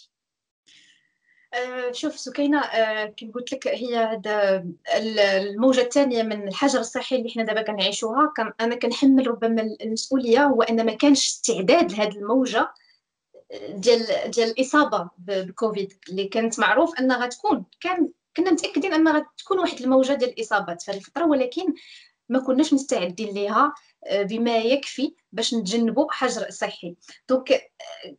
أه شوف سكينة أه كي قلت لك هي هذا الموجة الثانية من الحجر الصحي اللي حنا دابا كنعيشوها. كان أنا كنحمل ربما المسؤولية هو أن ما كانش استعداد لهذه الموجة ديال ديال الإصابة بالكوفيد اللي كانت معروف أنها غتكون كان كنا متأكدين أنها غتكون واحد الموجة ديال الإصابات. في الفترة ولكن ما كناش مستعدين ليها. آه، بما يكفي باش نتجنبوا حجر صحي. donc آه،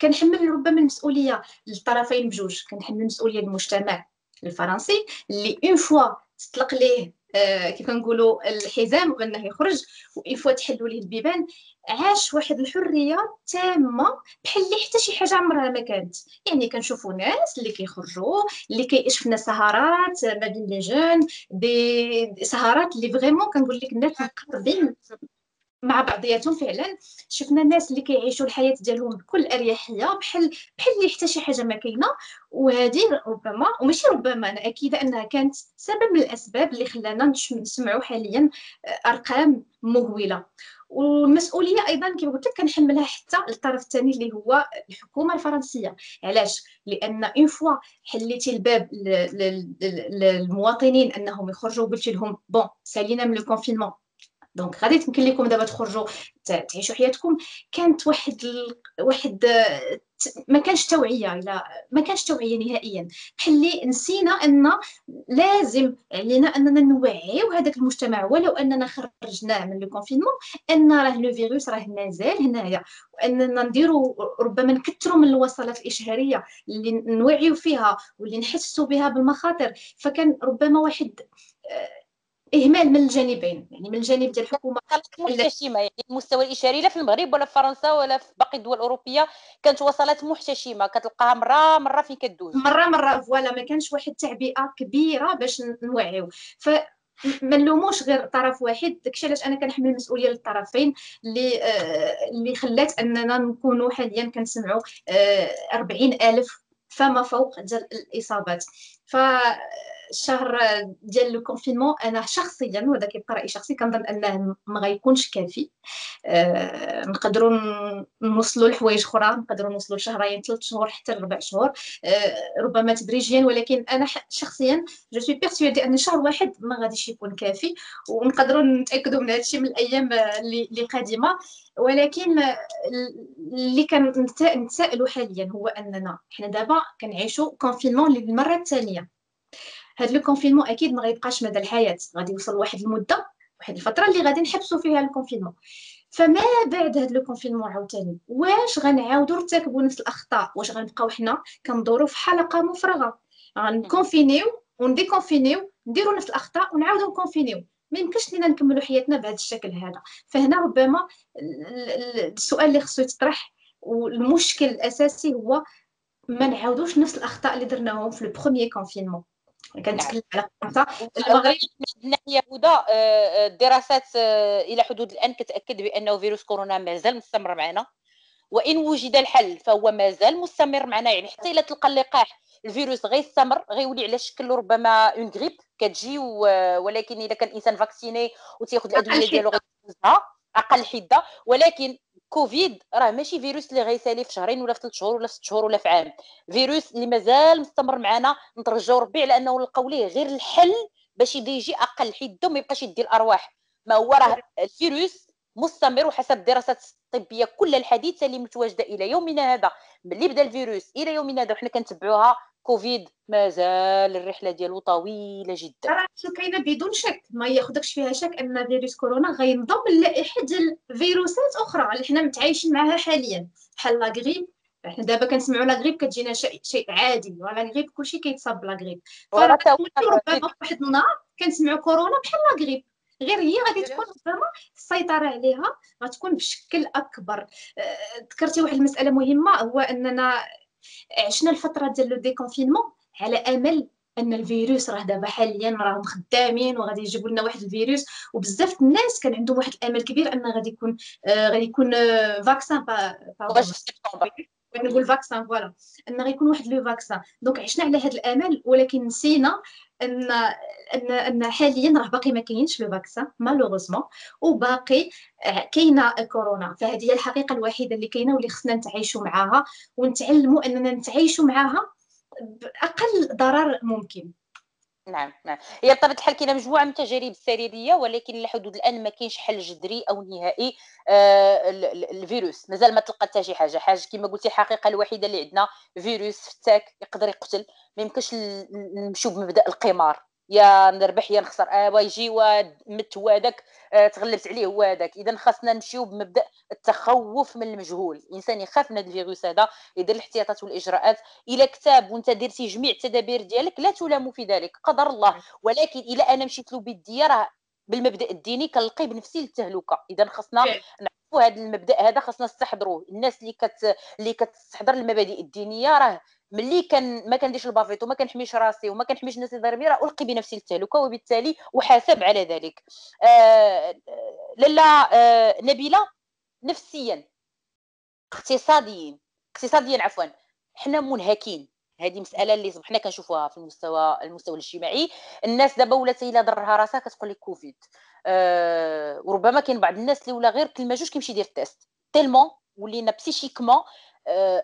كنحمل ربما المسؤولية للطرفين بجوج. كنحمل المسؤولية للمجتمع الفرنسي اللي une fois تطلق ليه آه كيف كنقولوا الحزام وانه يخرج و une fois تحلوا ليه البيبان عاش واحد الحرية تامة بحال اللي حتى شي حاجة عمرها ما كانت. يعني كنشوفوا ناس اللي كيخرجوا اللي كيشفنا سهرات ما بين les jeunes دي سهرات اللي vraiment كنقول لك الناس مقربين مع بعضياتهم فعلا. شفنا الناس اللي كيعيشوا الحياة ديالهم بكل أريحية بحال بحال اللي حتى شي حاجة ما كاينة. وهذه ربما وماشي ربما أنا أكيدة أنها كانت سبب من الأسباب اللي خلانا نسمعوا حاليا أرقام مهولة. والمسؤولية أيضا كما قلت لك كنحملها حتى للطرف الثاني اللي هو الحكومة الفرنسية. علاش؟ لأن une fois حليتي الباب للمواطنين أنهم يخرجوا وقلتي لهم bon سالينا من le confinement donc غادي تمكن لكم دابا تخرجوا تعيشوا حياتكم. كانت واحد ال... واحد ما كانش توعية إلى ما كانش توعية نهائيا. بحال نسينا أن لازم علينا أننا نوعيو هذاك المجتمع. ولو أننا خرجناه من لو كونفينمون أن راه لو فيروس راه مازال هنايا. وأننا نديروا ربما نكثروا من الوصلات الإشهارية اللي نوعيو فيها واللي نحسوا بها بالمخاطر. فكان ربما واحد إهمال من الجانبين يعني من الجانب ديال الحكومة محتشمه يعني المستوى الإشاري لا في المغرب ولا في فرنسا ولا في باقي الدول الأوروبية كانت وصلات محتشمه كتلقاها مرة مرة فين كدوز. مرة مرة voilà ما كانش واحد التعبئه كبيرة باش نوعيو. ف ما نلوموش غير طرف واحد داكشي علاش أنا كنحمل المسؤولية للطرفين اللي آه اللي خلات أننا نكونوا حاليا كنسمعوا آه 40000 فما فوق ديال الإصابات. ف الشهر ديال le confinement أنا شخصيا وهذا كيبقى راي شخصي كنظن أنه ما غيكونش كافي. آه نقدروا نوصلوا لحوايج أخرى نقدروا نوصلوا لشهرين ثلاث شهور حتى لربع شهور. آه ربما تدريجيا ولكن أنا شخصيا je suis persuadée أن شهر واحد ما غاديش يكون كافي ونقدروا نتأكدوا من هذا الشيء من الأيام اللي قادمة. ولكن اللي كنتسائلوا حاليا هو أننا حنا دابا كنعيشوا confinement للمرة الثانية. هذا le confinement أكيد ما غيبقاش مدى الحياة. غادي يوصل واحد المدة واحد الفترة اللي غادي نحبسوا فيها ال confinement. فما بعد هذا le confinement عاوتاني واش غنعاودوا نرتكبوا نفس الأخطاء؟ واش غنبقاو حنا كندوروا في حلقة مفرغة؟ غنكونفينيو ونديكونفينيو نديروا نفس الأخطاء ونعاودوا ن confine يو. ما يمكنش لينا نكملوا حياتنا بهذا الشكل هذا. فهنا ربما السؤال اللي خصو يطرح والمشكل الاساسي هو ما نعاودوش نفس الاخطاء اللي درناهم في le premier confinement كنتكلم على فرنسا المغرب عندنا يا هدى الدراسات إلى حدود الآن كتأكد بأنه فيروس كورونا مازال مستمر معنا. وإن وجد الحل فهو مازال مستمر معنا. يعني حتى إلا تلقى اللقاح الفيروس غيستمر غيولي على شكل ربما une grippe كتجي ولكن إذا كان الإنسان vacciné وتياخذ الأدوية ديالو غيدوزها أقل حدة. ولكن كوفيد راه ماشي فيروس اللي غيسالي في شهرين ولا في ثلاث شهور ولا في ست شهور ولا في عام. فيروس اللي مازال مستمر معنا نترجاو ربي على انه نلقاو ليه غير الحل باش يجي أقل حدة وما يبقاش يدي الأرواح. ما هو راه الفيروس مستمر وحسب الدراسات الطبيه كل الحديثة اللي متواجدة إلى يومنا هذا. ملي بدأ الفيروس؟ إلى يومنا هذا وحنا كنتبعوها كوفيد مازال الرحلة ديالو طويلة جدا. راه كاينة بدون شك ما ياخذكش فيها شك أن فيروس كورونا غينضم للائحة ديال فيروسات أخرى اللي حنا متعايشين معها حاليا. بحال لا غريب حنا دابا كنسمعوا لا غريب كتجينا شيء شيء عادي ولا غريب كلشي كيتصاب بلا غريب. ربما واحد النهار كنسمعوا كورونا بحال لا غريب. غير هي غادي تكون ربما السيطره عليها غتكون بشكل أكبر. أه، ذكرتي واحد المسألة مهمة هو أننا عشنا الفترة ديال لو ديكونفينمون؟ على أمل أن الفيروس راه دابا حاليا راهم خدامين وغادي يجيبوا لنا واحد الفيروس. وبزاف الناس كان عندهم واحد الأمل كبير أن غادي يكون آه غادي يكون آه vaccin با, با نقول vaccin voilà أن غيكون واحد le vaccin donc عشنا على هذا الأمل ولكن نسينا ان ان إن حاليا راه باقي ما كاينش le vaccin malheureusement. وباقي آه، كاينة كورونا. فهذه هي الحقيقة الوحيدة اللي كاينة واللي خصنا نتعايشوا معاها ونتعلموا إننا نتعايشوا معاها بأقل ضرر ممكن. نعم نعم. هي بطبيعه الحال كاينة مجموعة من التجارب السريرية ولكن لحدود الآن ما كاينش حل جذري أو نهائي آه الفيروس. مازال ما تلقى حتى شي حاجة. حاجة كما قلتي الحقيقة الوحيدة اللي عندنا فيروس فتاك يقدر يقتل. ما يمكنش نمشيو بمبدأ القمار. يا نربح يا نخسر. آه يجي ومت هو هذاك آه تغلبت عليه هو هذاك اذا خاصنا نمشيو بمبدأ التخوف من المجهول. الإنسان يخاف من هذا الفيروس هذا يدير الاحتياطات والإجراءات. إلى كتاب وأنت درتي جميع التدابير ديالك لا تلام في ذلك قدر الله. ولكن إلى أنا مشيت له راه بالمبدأ الديني كنلقي بنفسي للتهلكة. اذا خاصنا نعرفوا هذا المبدأ هذا خاصنا نستحضروه. الناس اللي كت اللي كتستحضر المبادئ الدينية راه ملي كان ما كنديرش البافيت وما كنحميش راسي وما كنحميش الناس اللي دايره بيا ألقي بنفسي للتهلكه وبالتالي أحاسب على ذلك. آه لاله آه نبيلة نفسيا اقتصاديا اقتصاديا عفوا حنا منهكين. هذه مسألة اللي حنا كنشوفوها في المستوى المستوى الاجتماعي. الناس دابا ولات الا ضرها راسها كتقول لك كوفيد أه وربما كاين بعض الناس اللي ولا غير كلمه جوج كيمشي يدير ال test tellement ولينا psychiquement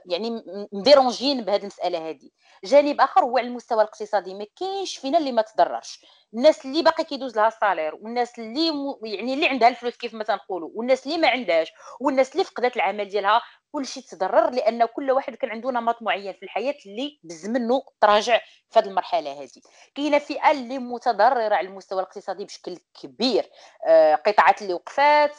يعني م dérangé ين بهذه المسألة هذه. جانب آخر هو على المستوى الاقتصادي. ما كاينش فينا اللي ما تضررش. الناس اللي باقي كيدوز لها ال salaire والناس اللي م... يعني اللي عندها الفلوس كيف ما تنقولوا والناس اللي ما عندهاش والناس اللي فقدت العمل ديالها كلشي تضرر لأن كل واحد كان عنده نمط معين في الحياة اللي بز منه تراجع في هذه المرحلة هذه. كاينة فئة اللي متضررة على المستوى الاقتصادي بشكل كبير. آه، قطاعات اللي وقفات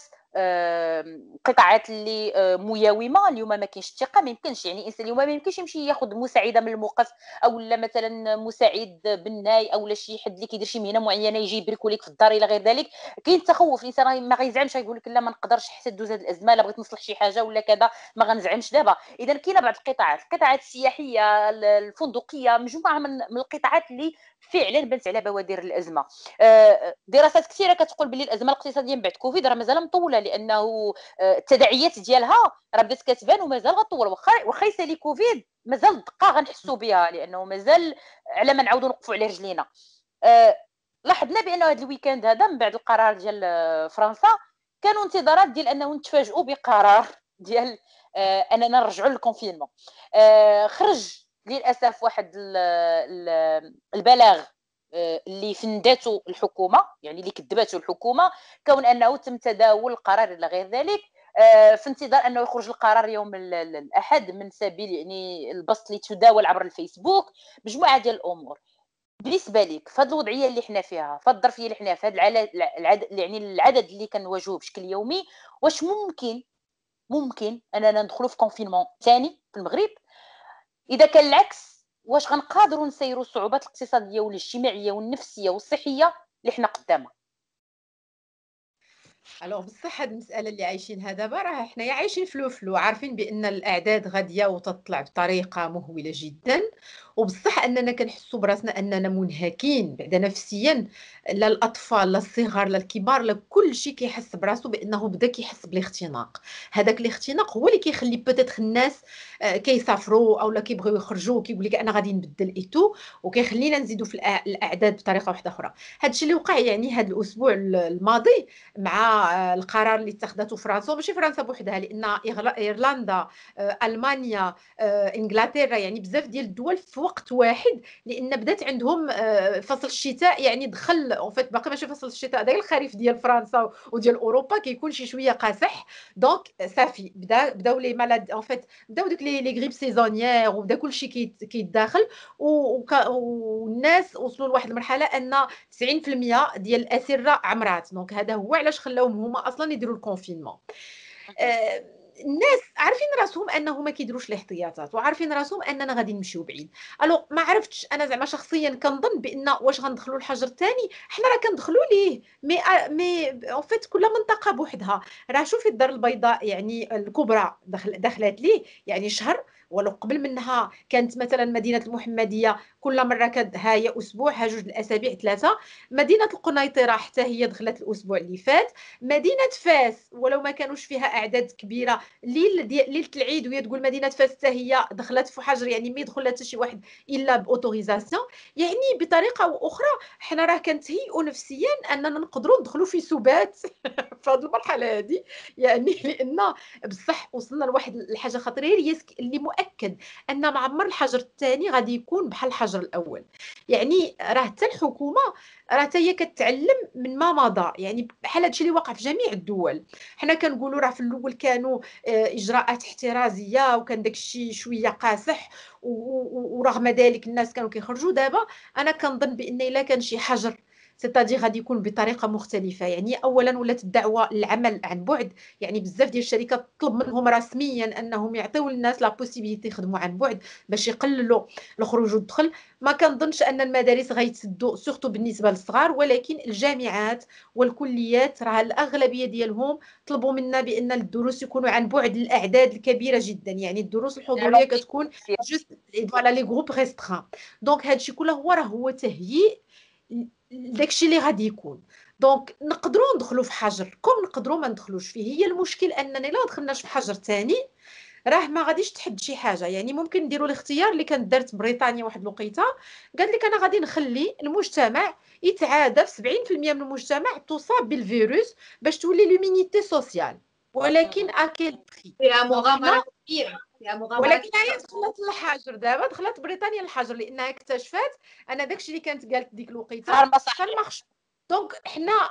قطاعات اللي آه، مياومه اليوم ما كاينش الثقة ما يمكنش. يعني الإنسان اليوم ما يمكنش يمشي ياخذ مساعدة من الموقف أو لا مثلا مساعد بناي أو لا شي حد اللي كيدير شي مهنة معينة يجي يبرك لك في الدار إلى غير ذلك. كاين التخوف الإنسان ما غيزعمش يقول لك لا ما نقدرش حتى دوز هذه الأزمة لا بغيت نصلح شي حاجة ولا كذا ما غنزعمش دابا. إذا كاينة بعض القطاعات. القطاعات السياحية الفندقية مجموعة من القطاعات اللي فعلا بنت على بوادر الأزمة. آه، دراسات كثيرة كتقول بلي الأزمة الاقتصادية من بعد كوفيد راه مازال مطولة. لأنه آه، التداعيات ديالها راه بدات كتبان ومازال غطول. واخا واخا يسالي كوفيد مازال دقة غنحسوا بها لأنه مازال على ما نعاودوا نوقفوا على رجلينا. آه، لاحظنا بانه هذا ال week-end هذا من بعد القرار ديال فرنسا كانوا انتظارات ديال أنه نتفاجئوا بقرار ديال أننا نرجعوا لل confinement. خرج للأسف واحد البلاغ آه، اللي فندته الحكومة يعني اللي كذبته الحكومة كون أنه تم تداول القرار إلى غير ذلك آه، في انتظار أنه يخرج القرار يوم الأحد من سبيل يعني البسط اللي تداول عبر الفيسبوك مجموعة ديال الأمور. بالنسبة لك في هذه الوضعية اللي حنا فيها في الظرفية اللي حنا في هذا العدد يعني العدد اللي كنواجهوه بشكل يومي واش ممكن ممكن أننا ندخلوا في confinement ثاني في المغرب؟ إذا كان العكس واش غنقادروا نسيروا الصعوبات الاقتصادية والاجتماعية والنفسية والصحية اللي حنا قدامها alors بصح هاد المسألة اللي عايشينها دابا راه حنايا عايشين flou flou عارفين بأن الأعداد غادية وتطلع بطريقة مهولة جدا. وبصح أننا كنحسوا براسنا أننا منهكين بعدا نفسيا لا الأطفال لا الصغار لا الكبار لا كل شيء كيحس براسو بأنه بدا كيحس بالاختناق. هذاك الاختناق هو اللي كيخلي peut-être الناس آه، كيسافروا أو لا كيبغيو يخرجوا كيقول لك أنا غادي نبدل ايتو وكيخلينا نزيدوا في الأعداد بطريقة واحدة أخرى. هذا الشيء اللي وقع يعني هذا الأسبوع الماضي مع آه، القرار اللي اتخذته فرنسا ماشي فرنسا بوحدها لأن إيرلندا آه، ألمانيا إنجلترا يعني بزاف ديال الدول في وقت واحد لأن بدات عندهم فصل الشتاء يعني دخل en fait باقي ماشي فصل الشتاء داك الخريف ديال فرنسا وديال أوروبا كيكون شي شوية قاصح. donc صافي بدا بداو les malades en fait بداو ديك les grippes saisonnières وبدا كلشي كيتداخل والناس وصلوا لواحد المرحلة أن 90% ديال الأسرة عمرات. donc هذا هو علاش خلاوهم هما أصلا يديروا ال confinement الناس عارفين رأسهم أنه ما كيديروش الاحتياطات وعارفين رأسهم أننا غادي نمشيو بعيد. alors ما عرفتش أنا زعما شخصيا كنظن بأن واش غندخلوا الحجر الثاني حنا راه كندخلوا ليه. mais mais en fait كل منطقة بوحدها. راه شوفي الدار البيضاء يعني الكبرى دخل دخلت ليه. يعني شهر ولو قبل منها كانت مثلا مدينة المحمدية كل مرة ها هي أسبوع ها جوج الأسابيع ثلاثة. مدينة القنيطرة حتى هي دخلت الأسبوع اللي فات. مدينة فاس ولو ما كانوش فيها أعداد كبيرة ليل ليلة العيد وهي تقول مدينة فاس حتى هي دخلت في حجر يعني ما يدخل حتى شي واحد إلا ب autorisation. يعني بطريقة أخرى حنا راه كنتهيئوا نفسيا أننا نقدروا ندخلوا في سبات في هذه المرحلة هذه يعني لأن بصح وصلنا لواحد الحاجة خطيره اللي مؤكد أن معمر الحجر الثاني غادي يكون بحال الحجر الأول. يعني راه حتى الحكومة راه حتى هي كتعلم من ما مضى. يعني بحال هادشي اللي وقع في جميع الدول. حنا كنقولوا راه في الأول كانوا آه، إجراءات احترازية وكان داكشي شوية قاصح ورغم ذلك الناس كانوا كيخرجوا. دابا أنا كنظن بأن إلا كان شي حجر سيتادير غادي يكون بطريقة مختلفة. يعني اولا ولات الدعوة للعمل عن بعد. يعني بزاف ديال الشركات تطلب منهم رسميا أنهم يعطيو الناس la possibilité يخدموا عن بعد باش يقللوا الخروج والدخل. ما كنظنش أن المدارس غيتسدوا surtout بالنسبة للصغار ولكن الجامعات والكليات راه الأغلبية ديالهم طلبوا منا بأن الدروس يكونوا عن بعد الاعداد الكبيرة جدا. يعني الدروس الحضورية كتكون juste voilà les groupes restreints donc هادشي كله هو راه هو تهيئ داكشي اللي غادي يكون. donc نقدروا ندخلوا في حجر. comme نقدروا ما ندخلوش فيه؟ هي المشكل اننا الا دخلناش في حجر ثاني راه ما غاديش تحد شي حاجة. يعني ممكن نديروا الاختيار اللي كانت دارت بريطانيا واحد الوقيتة قال لك أنا غادي نخلي المجتمع يتعادى في 70% من المجتمع تصاب بالفيروس باش تولي l'immunité sociale ولكن à quel prix مغامره كبيره ولكن هي دخلت للحجر دابا دخلت بريطانيا للحجر لأنها اكتشفت أن داكشي اللي كانت قالت ديك الوقيتة كان مخشوع donc حنا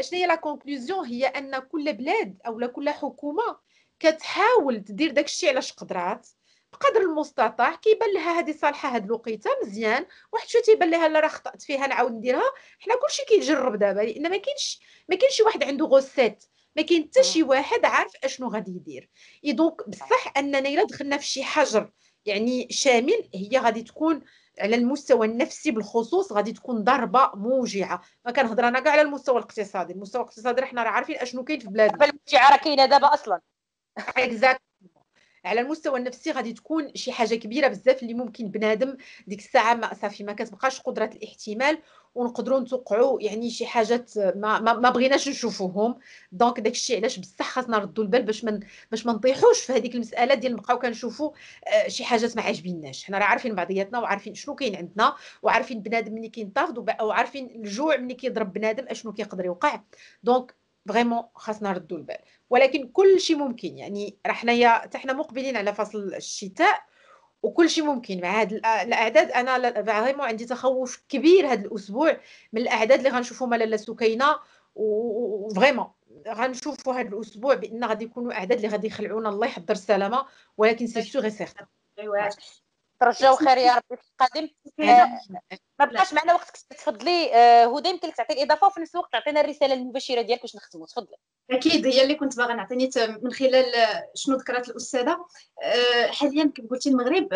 شنو هي la conclusion هي أن كل بلاد أو كل حكومة كتحاول تدير داكشي علاش قدرات بقدر المستطاع كيبان لها هذه صالحة هاد الوقيتة مزيان واحد شوية تيبان لها لا راه خطات فيها نعاود نديرها. حنا كلشي كيجرب دابا لأن ما كاينش ما كاينش شي واحد عنده recette ما كاين حتى شي واحد عارف أشنو غادي يدير. et donc بصح أننا إلا دخلنا في شي حجر يعني شامل هي غادي تكون على المستوى النفسي بالخصوص غادي تكون ضربة موجعة. ما كنهضر أنا كاع على المستوى الاقتصادي. المستوى الاقتصادي حنا راه عارفين أشنو كاين في بلادنا. الموجعة راه كاينة دابا أصلا. exact على المستوى النفسي غادي تكون شي حاجة كبيرة بزاف اللي ممكن بنادم ديك الساعة ما صافي ما كتبقاش قدرة الاحتمال ونقدروا نتوقعوا يعني شي حاجات ما, ما, ما بغيناش نشوفوهم. donc داك الشيء علاش بصح خاصنا نردوا البال باش من باش ما نطيحوش في هذيك المسألة ديال نبقاو كنشوفوا آه، شي حاجات ما عاجبيناش. حنا راه عارفين بعضياتنا وعارفين شنو كاين عندنا وعارفين بنادم ملي كينتفض وعارفين الجوع ملي كيضرب بنادم أشنو كيقدر يوقع. donc vraiment خاصنا نردوا البال. ولكن كل شيء ممكن يعني راه حنايا حتى حنا مقبلين على فصل الشتاء وكل شيء ممكن. مع هاد الأعداد أنا vraiment عندي تخوف كبير هذا الأسبوع من الأعداد اللي غنشوفوا لاله سكينة و vraiment غنشوفوا هذا الأسبوع بأن غادي يكونوا أعداد اللي غادي يخلعونا الله يحضر السلامة ولكن c'est sûr certain ترجاو خير يا ربي. في القادم آه، ما بقاش معنا وقت تفضلي آه، هدى يمكن لك تعطي الاضافه وفي نفس الوقت تعطينا الرسالة المباشرة ديالك باش نختموا تفضلي. أكيد هي اللي كنت باغا نعطيني من خلال شنو ذكرت الأستاذة. آه، حاليا كما قلتي المغرب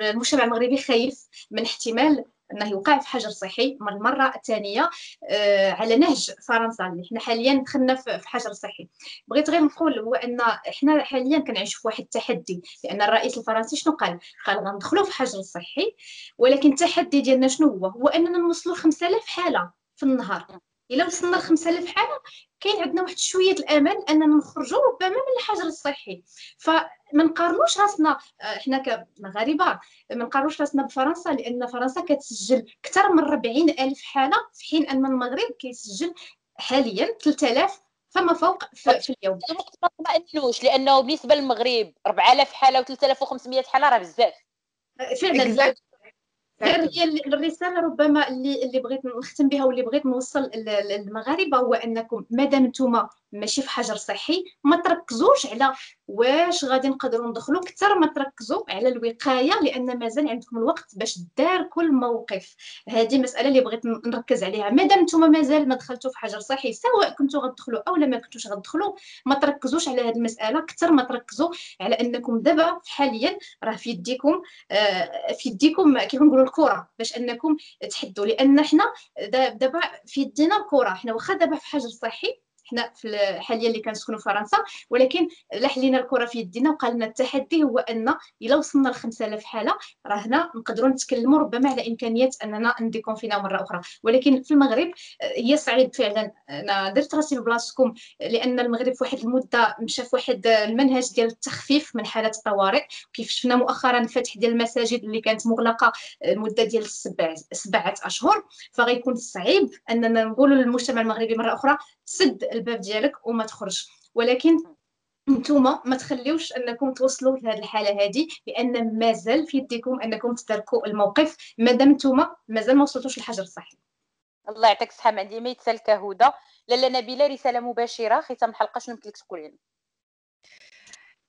المجتمع المغربي خايف من احتمال إنه يوقع في حجر صحي من المرة الثانية آه على نهج فرنسا اللي حنا حاليا دخلنا في حجر صحي. بغيت غير نقول هو إن حنا حاليا كنعيش في واحد التحدي لأن الرئيس الفرنسي شنو قال؟ قال غندخلوا في حجر صحي ولكن التحدي ديالنا شنو هو؟ هو إننا نوصلوا 5000 حالة في النهار. إلا وصلنا ل 5000 حالة كاين عندنا واحد شوية الامل أننا نخرجوا ربما من الحجر الصحي. فما نقارنوش راسنا آه، حنا كمغاربه ما نقارنوش راسنا بفرنسا لأن فرنسا كتسجل أكثر من 40 ألف حالة في حين أن المغرب كيسجل حاليا 3000 فما فوق في, في اليوم. ما تطمئنوش لأنه بالنسبة للمغرب 4000 حالة و3500 حالة راه بزاف. فعلا هي الرسالة ربما اللي اللي بغيت نختم بها واللي بغيت نوصل للمغاربة هو أنكم مادام نتوما ماشي في حجر صحي ما تركزوش على واش غادي نقدروا ندخلوا أكثر ما تركزوا على الوقاية لأن مازال عندكم الوقت باش دار كل موقف. هذه مسألة اللي بغيت نركز عليها. مادام نتوما مازال ما دخلتوا في حجر صحي سواء كنتوا غتدخلوا أو ما كنتوش غتدخلوا ما تركزوش على هذه المسألة. أكثر ما تركزوا على أنكم دابا حاليا راه في يديكم آه في يديكم كيف نقولوا الكرة باش أنكم تحدوا. لأن حنا دابا في يدينا الكره حنا واخا دابا في حجر صحي حنا في حاليا اللي كنسكنوا فرنسا ولكن لاح لينا الكرة في يدينا وقال لنا التحدي هو أن إلا وصلنا ل 5000 حالة راه هنا نقدروا نتكلموا ربما على امكانيه أننا نديكونفينا مرة أخرى. ولكن في المغرب آه، هي صعيب فعلا. أنا درت راسي في بلاصتكم لأن المغرب في واحد المدة مشى في واحد المنهج ديال التخفيف من حالات الطوارئ كيف شفنا مؤخرا الفتح ديال المساجد اللي كانت مغلقة المده ديال السبع سبعة أشهر. فغيكون صعيب أننا نقولوا للمجتمع المغربي مرة أخرى سد الباب ديالك وما تخرج. ولكن نتوما ما تخليوش أنكم توصلوا لهذه الحالة هذه لأن مازال في يديكم أنكم تداركوا الموقف. مادام نتوما مازال ما وصلتوش للحجر الصحي. الله يعطيك الصحة ما عندي ما يتسال كهدى لاله نبيله رسالة مباشرة. ختام الحلقة شنو يمكن لك تقولي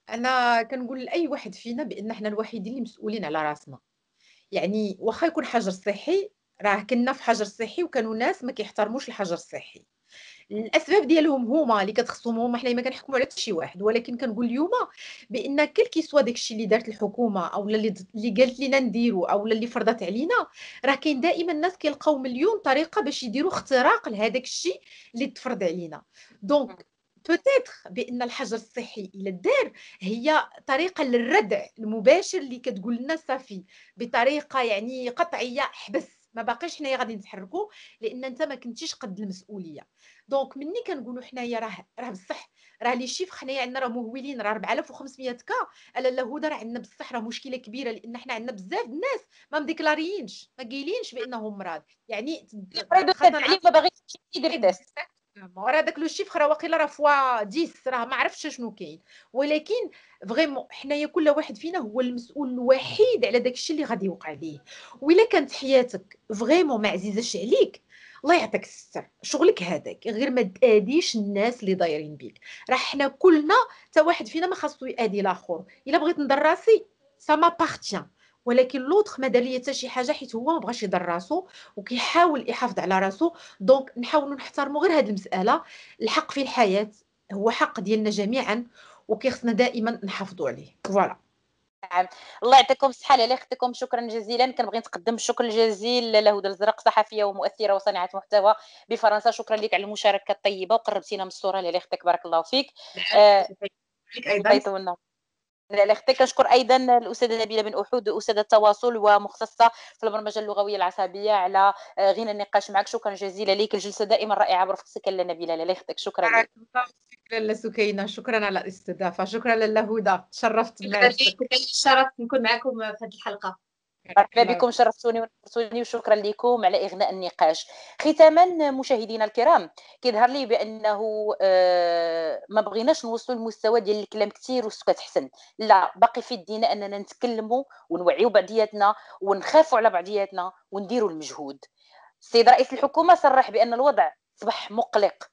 أنا كنقول لأي واحد فينا بأن إحنا الوحيدين اللي مسؤولين على راسنا. يعني واخا يكون حجر صحي راه كنا في حجر صحي وكانوا ناس ما كيحترموش الحجر الصحي. الأسباب ديالهم هما اللي كتخصهم هما حنا ما كنحكموا على شي واحد ولكن كنقول اليوم بأن كل كي سوا داكشي اللي دارت الحكومة أو اللي اللي قالت لنا نديرو أو اللي فرضت علينا راه كاين دائما الناس كيلقاو مليون طريقة باش يديروا اختراق لهذاك الشيء اللي تفرض علينا. donc peut-être بأن الحجر الصحي إلى الدار هي طريقة للردع المباشر اللي كتقول لنا صافي بطريقة يعني قطعية حبس. ما باقيش حنايا غادي نتحركوا لأن أنت ما كنتيش قد المسؤولية. donc مني كنقولوا حنايا راه راه بصح راه les chiffres حنايا عندنا راه مهولين راه 4500 كا ألا لا هدى راه عندنا بصح راه مشكلة كبيرة لأن حنا عندنا بزاف الناس ما مديكلاريينش ما قايلينش بأنهم مرض. يعني ما باغيش يدير test. راه داك le chiffre واقيلا راه fois 10 راه ما عرفتش شنو كاين ولكن vraiment حنايا كل واحد فينا هو المسؤول الوحيد على داك الشيء اللي غادي يوقع ليه والا كانت حياتك vraiment ما عزيزاش عليك الله يعطيك الستر شغلك هذاك غير ما تاديش الناس اللي دايرين بيك راه حنا كلنا حتى واحد فينا ما خاصو يادي الآخر الا بغيت نضر راسي ça m'appartient ولكن l'autre ما دار لي حتى شي حاجة حيت هو ما بغاش يضر راسو وكيحاول يحافظ على راسو. donc نحاولوا نحترموا غير هذه المسألة. الحق في الحياة هو حق ديالنا جميعا وكيخصنا دائما نحافظوا عليه. voilà. نعم. الله يعطيكم الصحة لاله اختكم شكرا جزيلا. كنبغي نتقدم الشكر الجزيل لهدى الزرق صحفية ومؤثرة وصانعة محتوى بفرنسا. شكرا لك على المشاركة الطيبة وقربتينا من الصورة لاله أختك بارك الله فيك. آه أيضا. على أختي كنشكر أيضا الأستاذة نبيلة بن أحود أستاذة التواصل ومختصة في البرمجة اللغوية العصبية على آه، غنى النقاش معك. شكرا جزيلا لك. الجلسة دائما رائعة برفقتك لاله نبيلة. لاله أختك شكرا لك. شكرا لسكينة. شكرا على الاستضافة. شكرا لاله هدى تشرفت شرفت نكون معكم في هذه الحلقة. مرحبا بكم شرفتوني ونورتوني وشكرا لكم على إغناء النقاش. ختاما مشاهدينا الكرام كيظهر لي بأنه آه، ما بغيناش نوصلوا للمستوى ديال الكلام كثير والسكات حسن. لا باقي في يدينا أننا نتكلموا ونوعيوا بعضياتنا ونخافوا على بعضياتنا ونديروا المجهود. السيد رئيس الحكومة صرح بأن الوضع أصبح مقلق.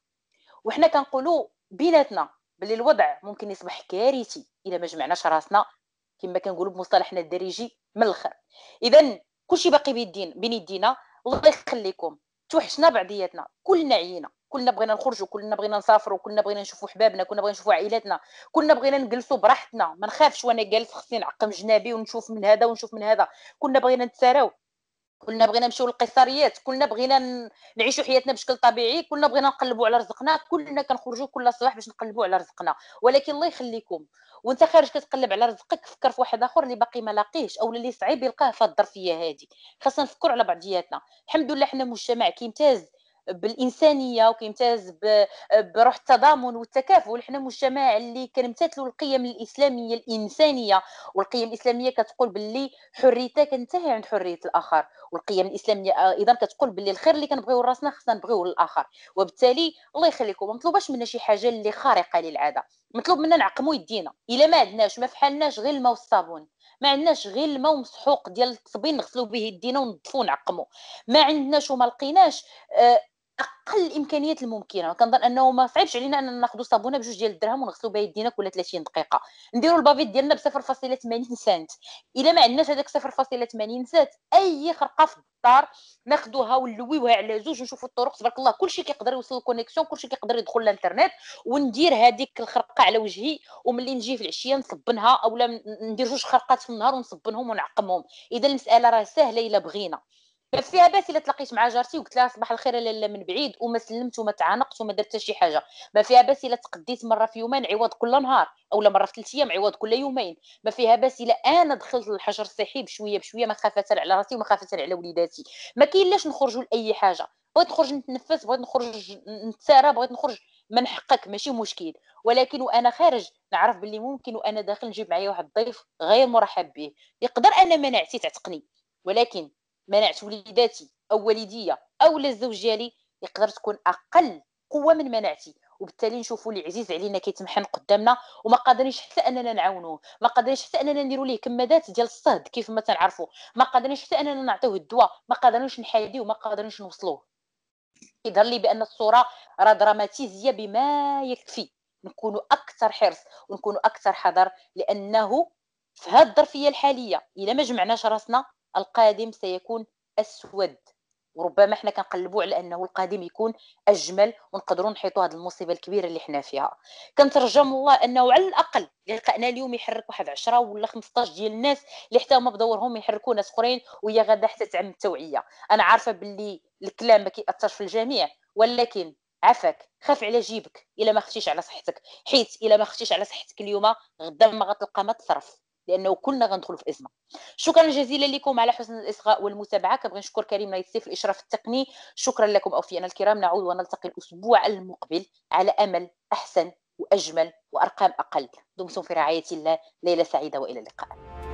وحنا كنقولوا بيناتنا باللي الوضع ممكن يصبح كارثي اذا ما جمعناش راسنا. كما كنقولوا بمصطلحنا الدارجي من الآخر اذا كلشي باقي بيدين بين يدينا. الله يخليكم. توحشنا بعضياتنا. كلنا عيينا. كلنا بغينا نخرجوا. كلنا بغينا نسافروا. كلنا بغينا نشوفوا حبابنا. كلنا بغينا نشوفوا عائلاتنا. كلنا بغينا نجلسوا براحتنا. ما نخافش وأنا جالس خصني نعقم جنابي ونشوف من هذا ونشوف من هذا. كلنا بغينا نتساراو. كلنا بغينا نمشيو للقيصريات كلنا بغينا نعيشوا حياتنا بشكل طبيعي كلنا بغينا نقلبوا على رزقنا كلنا كنخرجوا كل صباح باش نقلبوا على رزقنا. ولكن الله يخليكم وانت خارج كتقلب على رزقك فكر في واحد آخر اللي باقي ما لاقيش أو اللي صعيب يلقاه في الظرفيه هذه خاصنا نفكروا على بعضياتنا. الحمد لله حنا مجتمع كيمتاز بالإنسانية وكيمتاز بروح التضامن والتكافل. حنا مجتمع اللي كنمتثلوا القيم الإسلامية الإنسانية والقيم الإسلامية كتقول باللي حريتك تنتهي عند حرية الآخر والقيم الإسلامية أيضا كتقول باللي الخير اللي كنبغيو لراسنا خصنا نبغيوه للآخر. وبالتالي الله يخليكم ما مطلوباش منا شي حاجة اللي خارقة للعادة. مطلوب منا نعقموا يدينا. إلا ما عندناش ما فحالناش غير الماء والصابون. ما عندناش غير الماء ومسحوق ديال التصبين نغسلوا به يدينا ونظفوا ونعقموا ما عندناش وما لقيناش آه أقل الإمكانيات الممكنة. كنظن أنه ما صعيبش علينا أننا ناخذوا صابونة بجوج ديال الدرهم ونغسلوا بها يدينا كل 30 دقيقة. نديروا البافيت ديالنا ب 0.80 سنت. إلا ما عندناش هذاك 0.80 سنت أي خرقة في الدار ناخذوها ونلويوها على زوج ونشوفوا الطرق. تبارك الله كلشي كيقدر يوصل ال connexion كلشي كيقدر يدخل للإنترنت وندير هذيك الخرقة على وجهي. وملي نجي في العشية نصبنها أولا ندير جوج خرقات في النهار ونصبنهم ونعقمهم. إذا المسألة راه سهلة إلا بغينا. فيها باس إلا تلاقيت مع جارتي وقلت لها صباح الخير لاله من بعيد وما سلمت وما تعانقت وما درت شي حاجة. ما فيها باس إلا تقديت مرة في يومين عوض كل نهار أو مرة في ثلاث أيام عوض كل يومين. ما فيها باس إلا أنا دخلت للحجر الصحي بشوية بشوية ما خافه على راسي وما خافه على وليداتي. ما كاين لاش نخرجوا لأي حاجة. بغيت نخرج نتنفس بغيت نخرج نتسارى بغيت نخرج ما نحقق ماشي مشكل. ولكن وأنا خارج نعرف باللي ممكن وأنا داخل نجيب معايا واحد الضيف غير مرحب به. يقدر أنا مناعتي تعتقني. ولكن منعت وليداتي أو والديا أو الزوج ديالي يقدر تكون أقل قوة من مناعتي وبالتالي نشوفوا اللي عزيز علينا كيتمحن قدامنا وما قادرينش حتى أننا نعاونوه. ما قادرينش حتى أننا نديروا ليه كمادات ديال الصهد كيف ما تنعرفوا. ما قادرينش حتى أننا نعطيوه الدواء. ما قادرينش نحايديه وما قادرينش نوصلوه. يظهر لي بأن الصورة راه دراماتيزية بما يكفي. نكونوا أكثر حرص ونكونوا أكثر حذر لأنه في هذه الظرفية الحالية إلا ما جمعناش راسنا القادم سيكون أسود. وربما إحنا كنقلبوا على أنه القادم يكون أجمل ونقدروا نحيطوا هذه المصيبة الكبيرة اللي حنا فيها. كنترجم الله أنه على الأقل لقانا اليوم يحرك واحد 10 ولا 15 ديال الناس اللي حتى هما بدورهم يحركوا ناس أخرين وهي غادا حتى تعم التوعية. أنا عارفة باللي الكلام ما كيأثرش في الجميع ولكن عفاك خاف على جيبك إلا ما خفتيش على صحتك. حيت إلا ما خفتيش على صحتك اليوم غدا ما غتلقى ما تصرف لأنه كلنا غندخلوا في ازمه شكرا جزيلا لكم على حسن الإصغاء والمتابعة. كنبغي نشكر كريم نايتسي في الإشراف التقني. شكرا لكم اوفيانا الكرام. نعود ونلتقي الأسبوع المقبل على أمل أحسن وأجمل وأرقام أقل. دمتم في رعاية الله. ليلة سعيدة وإلى اللقاء.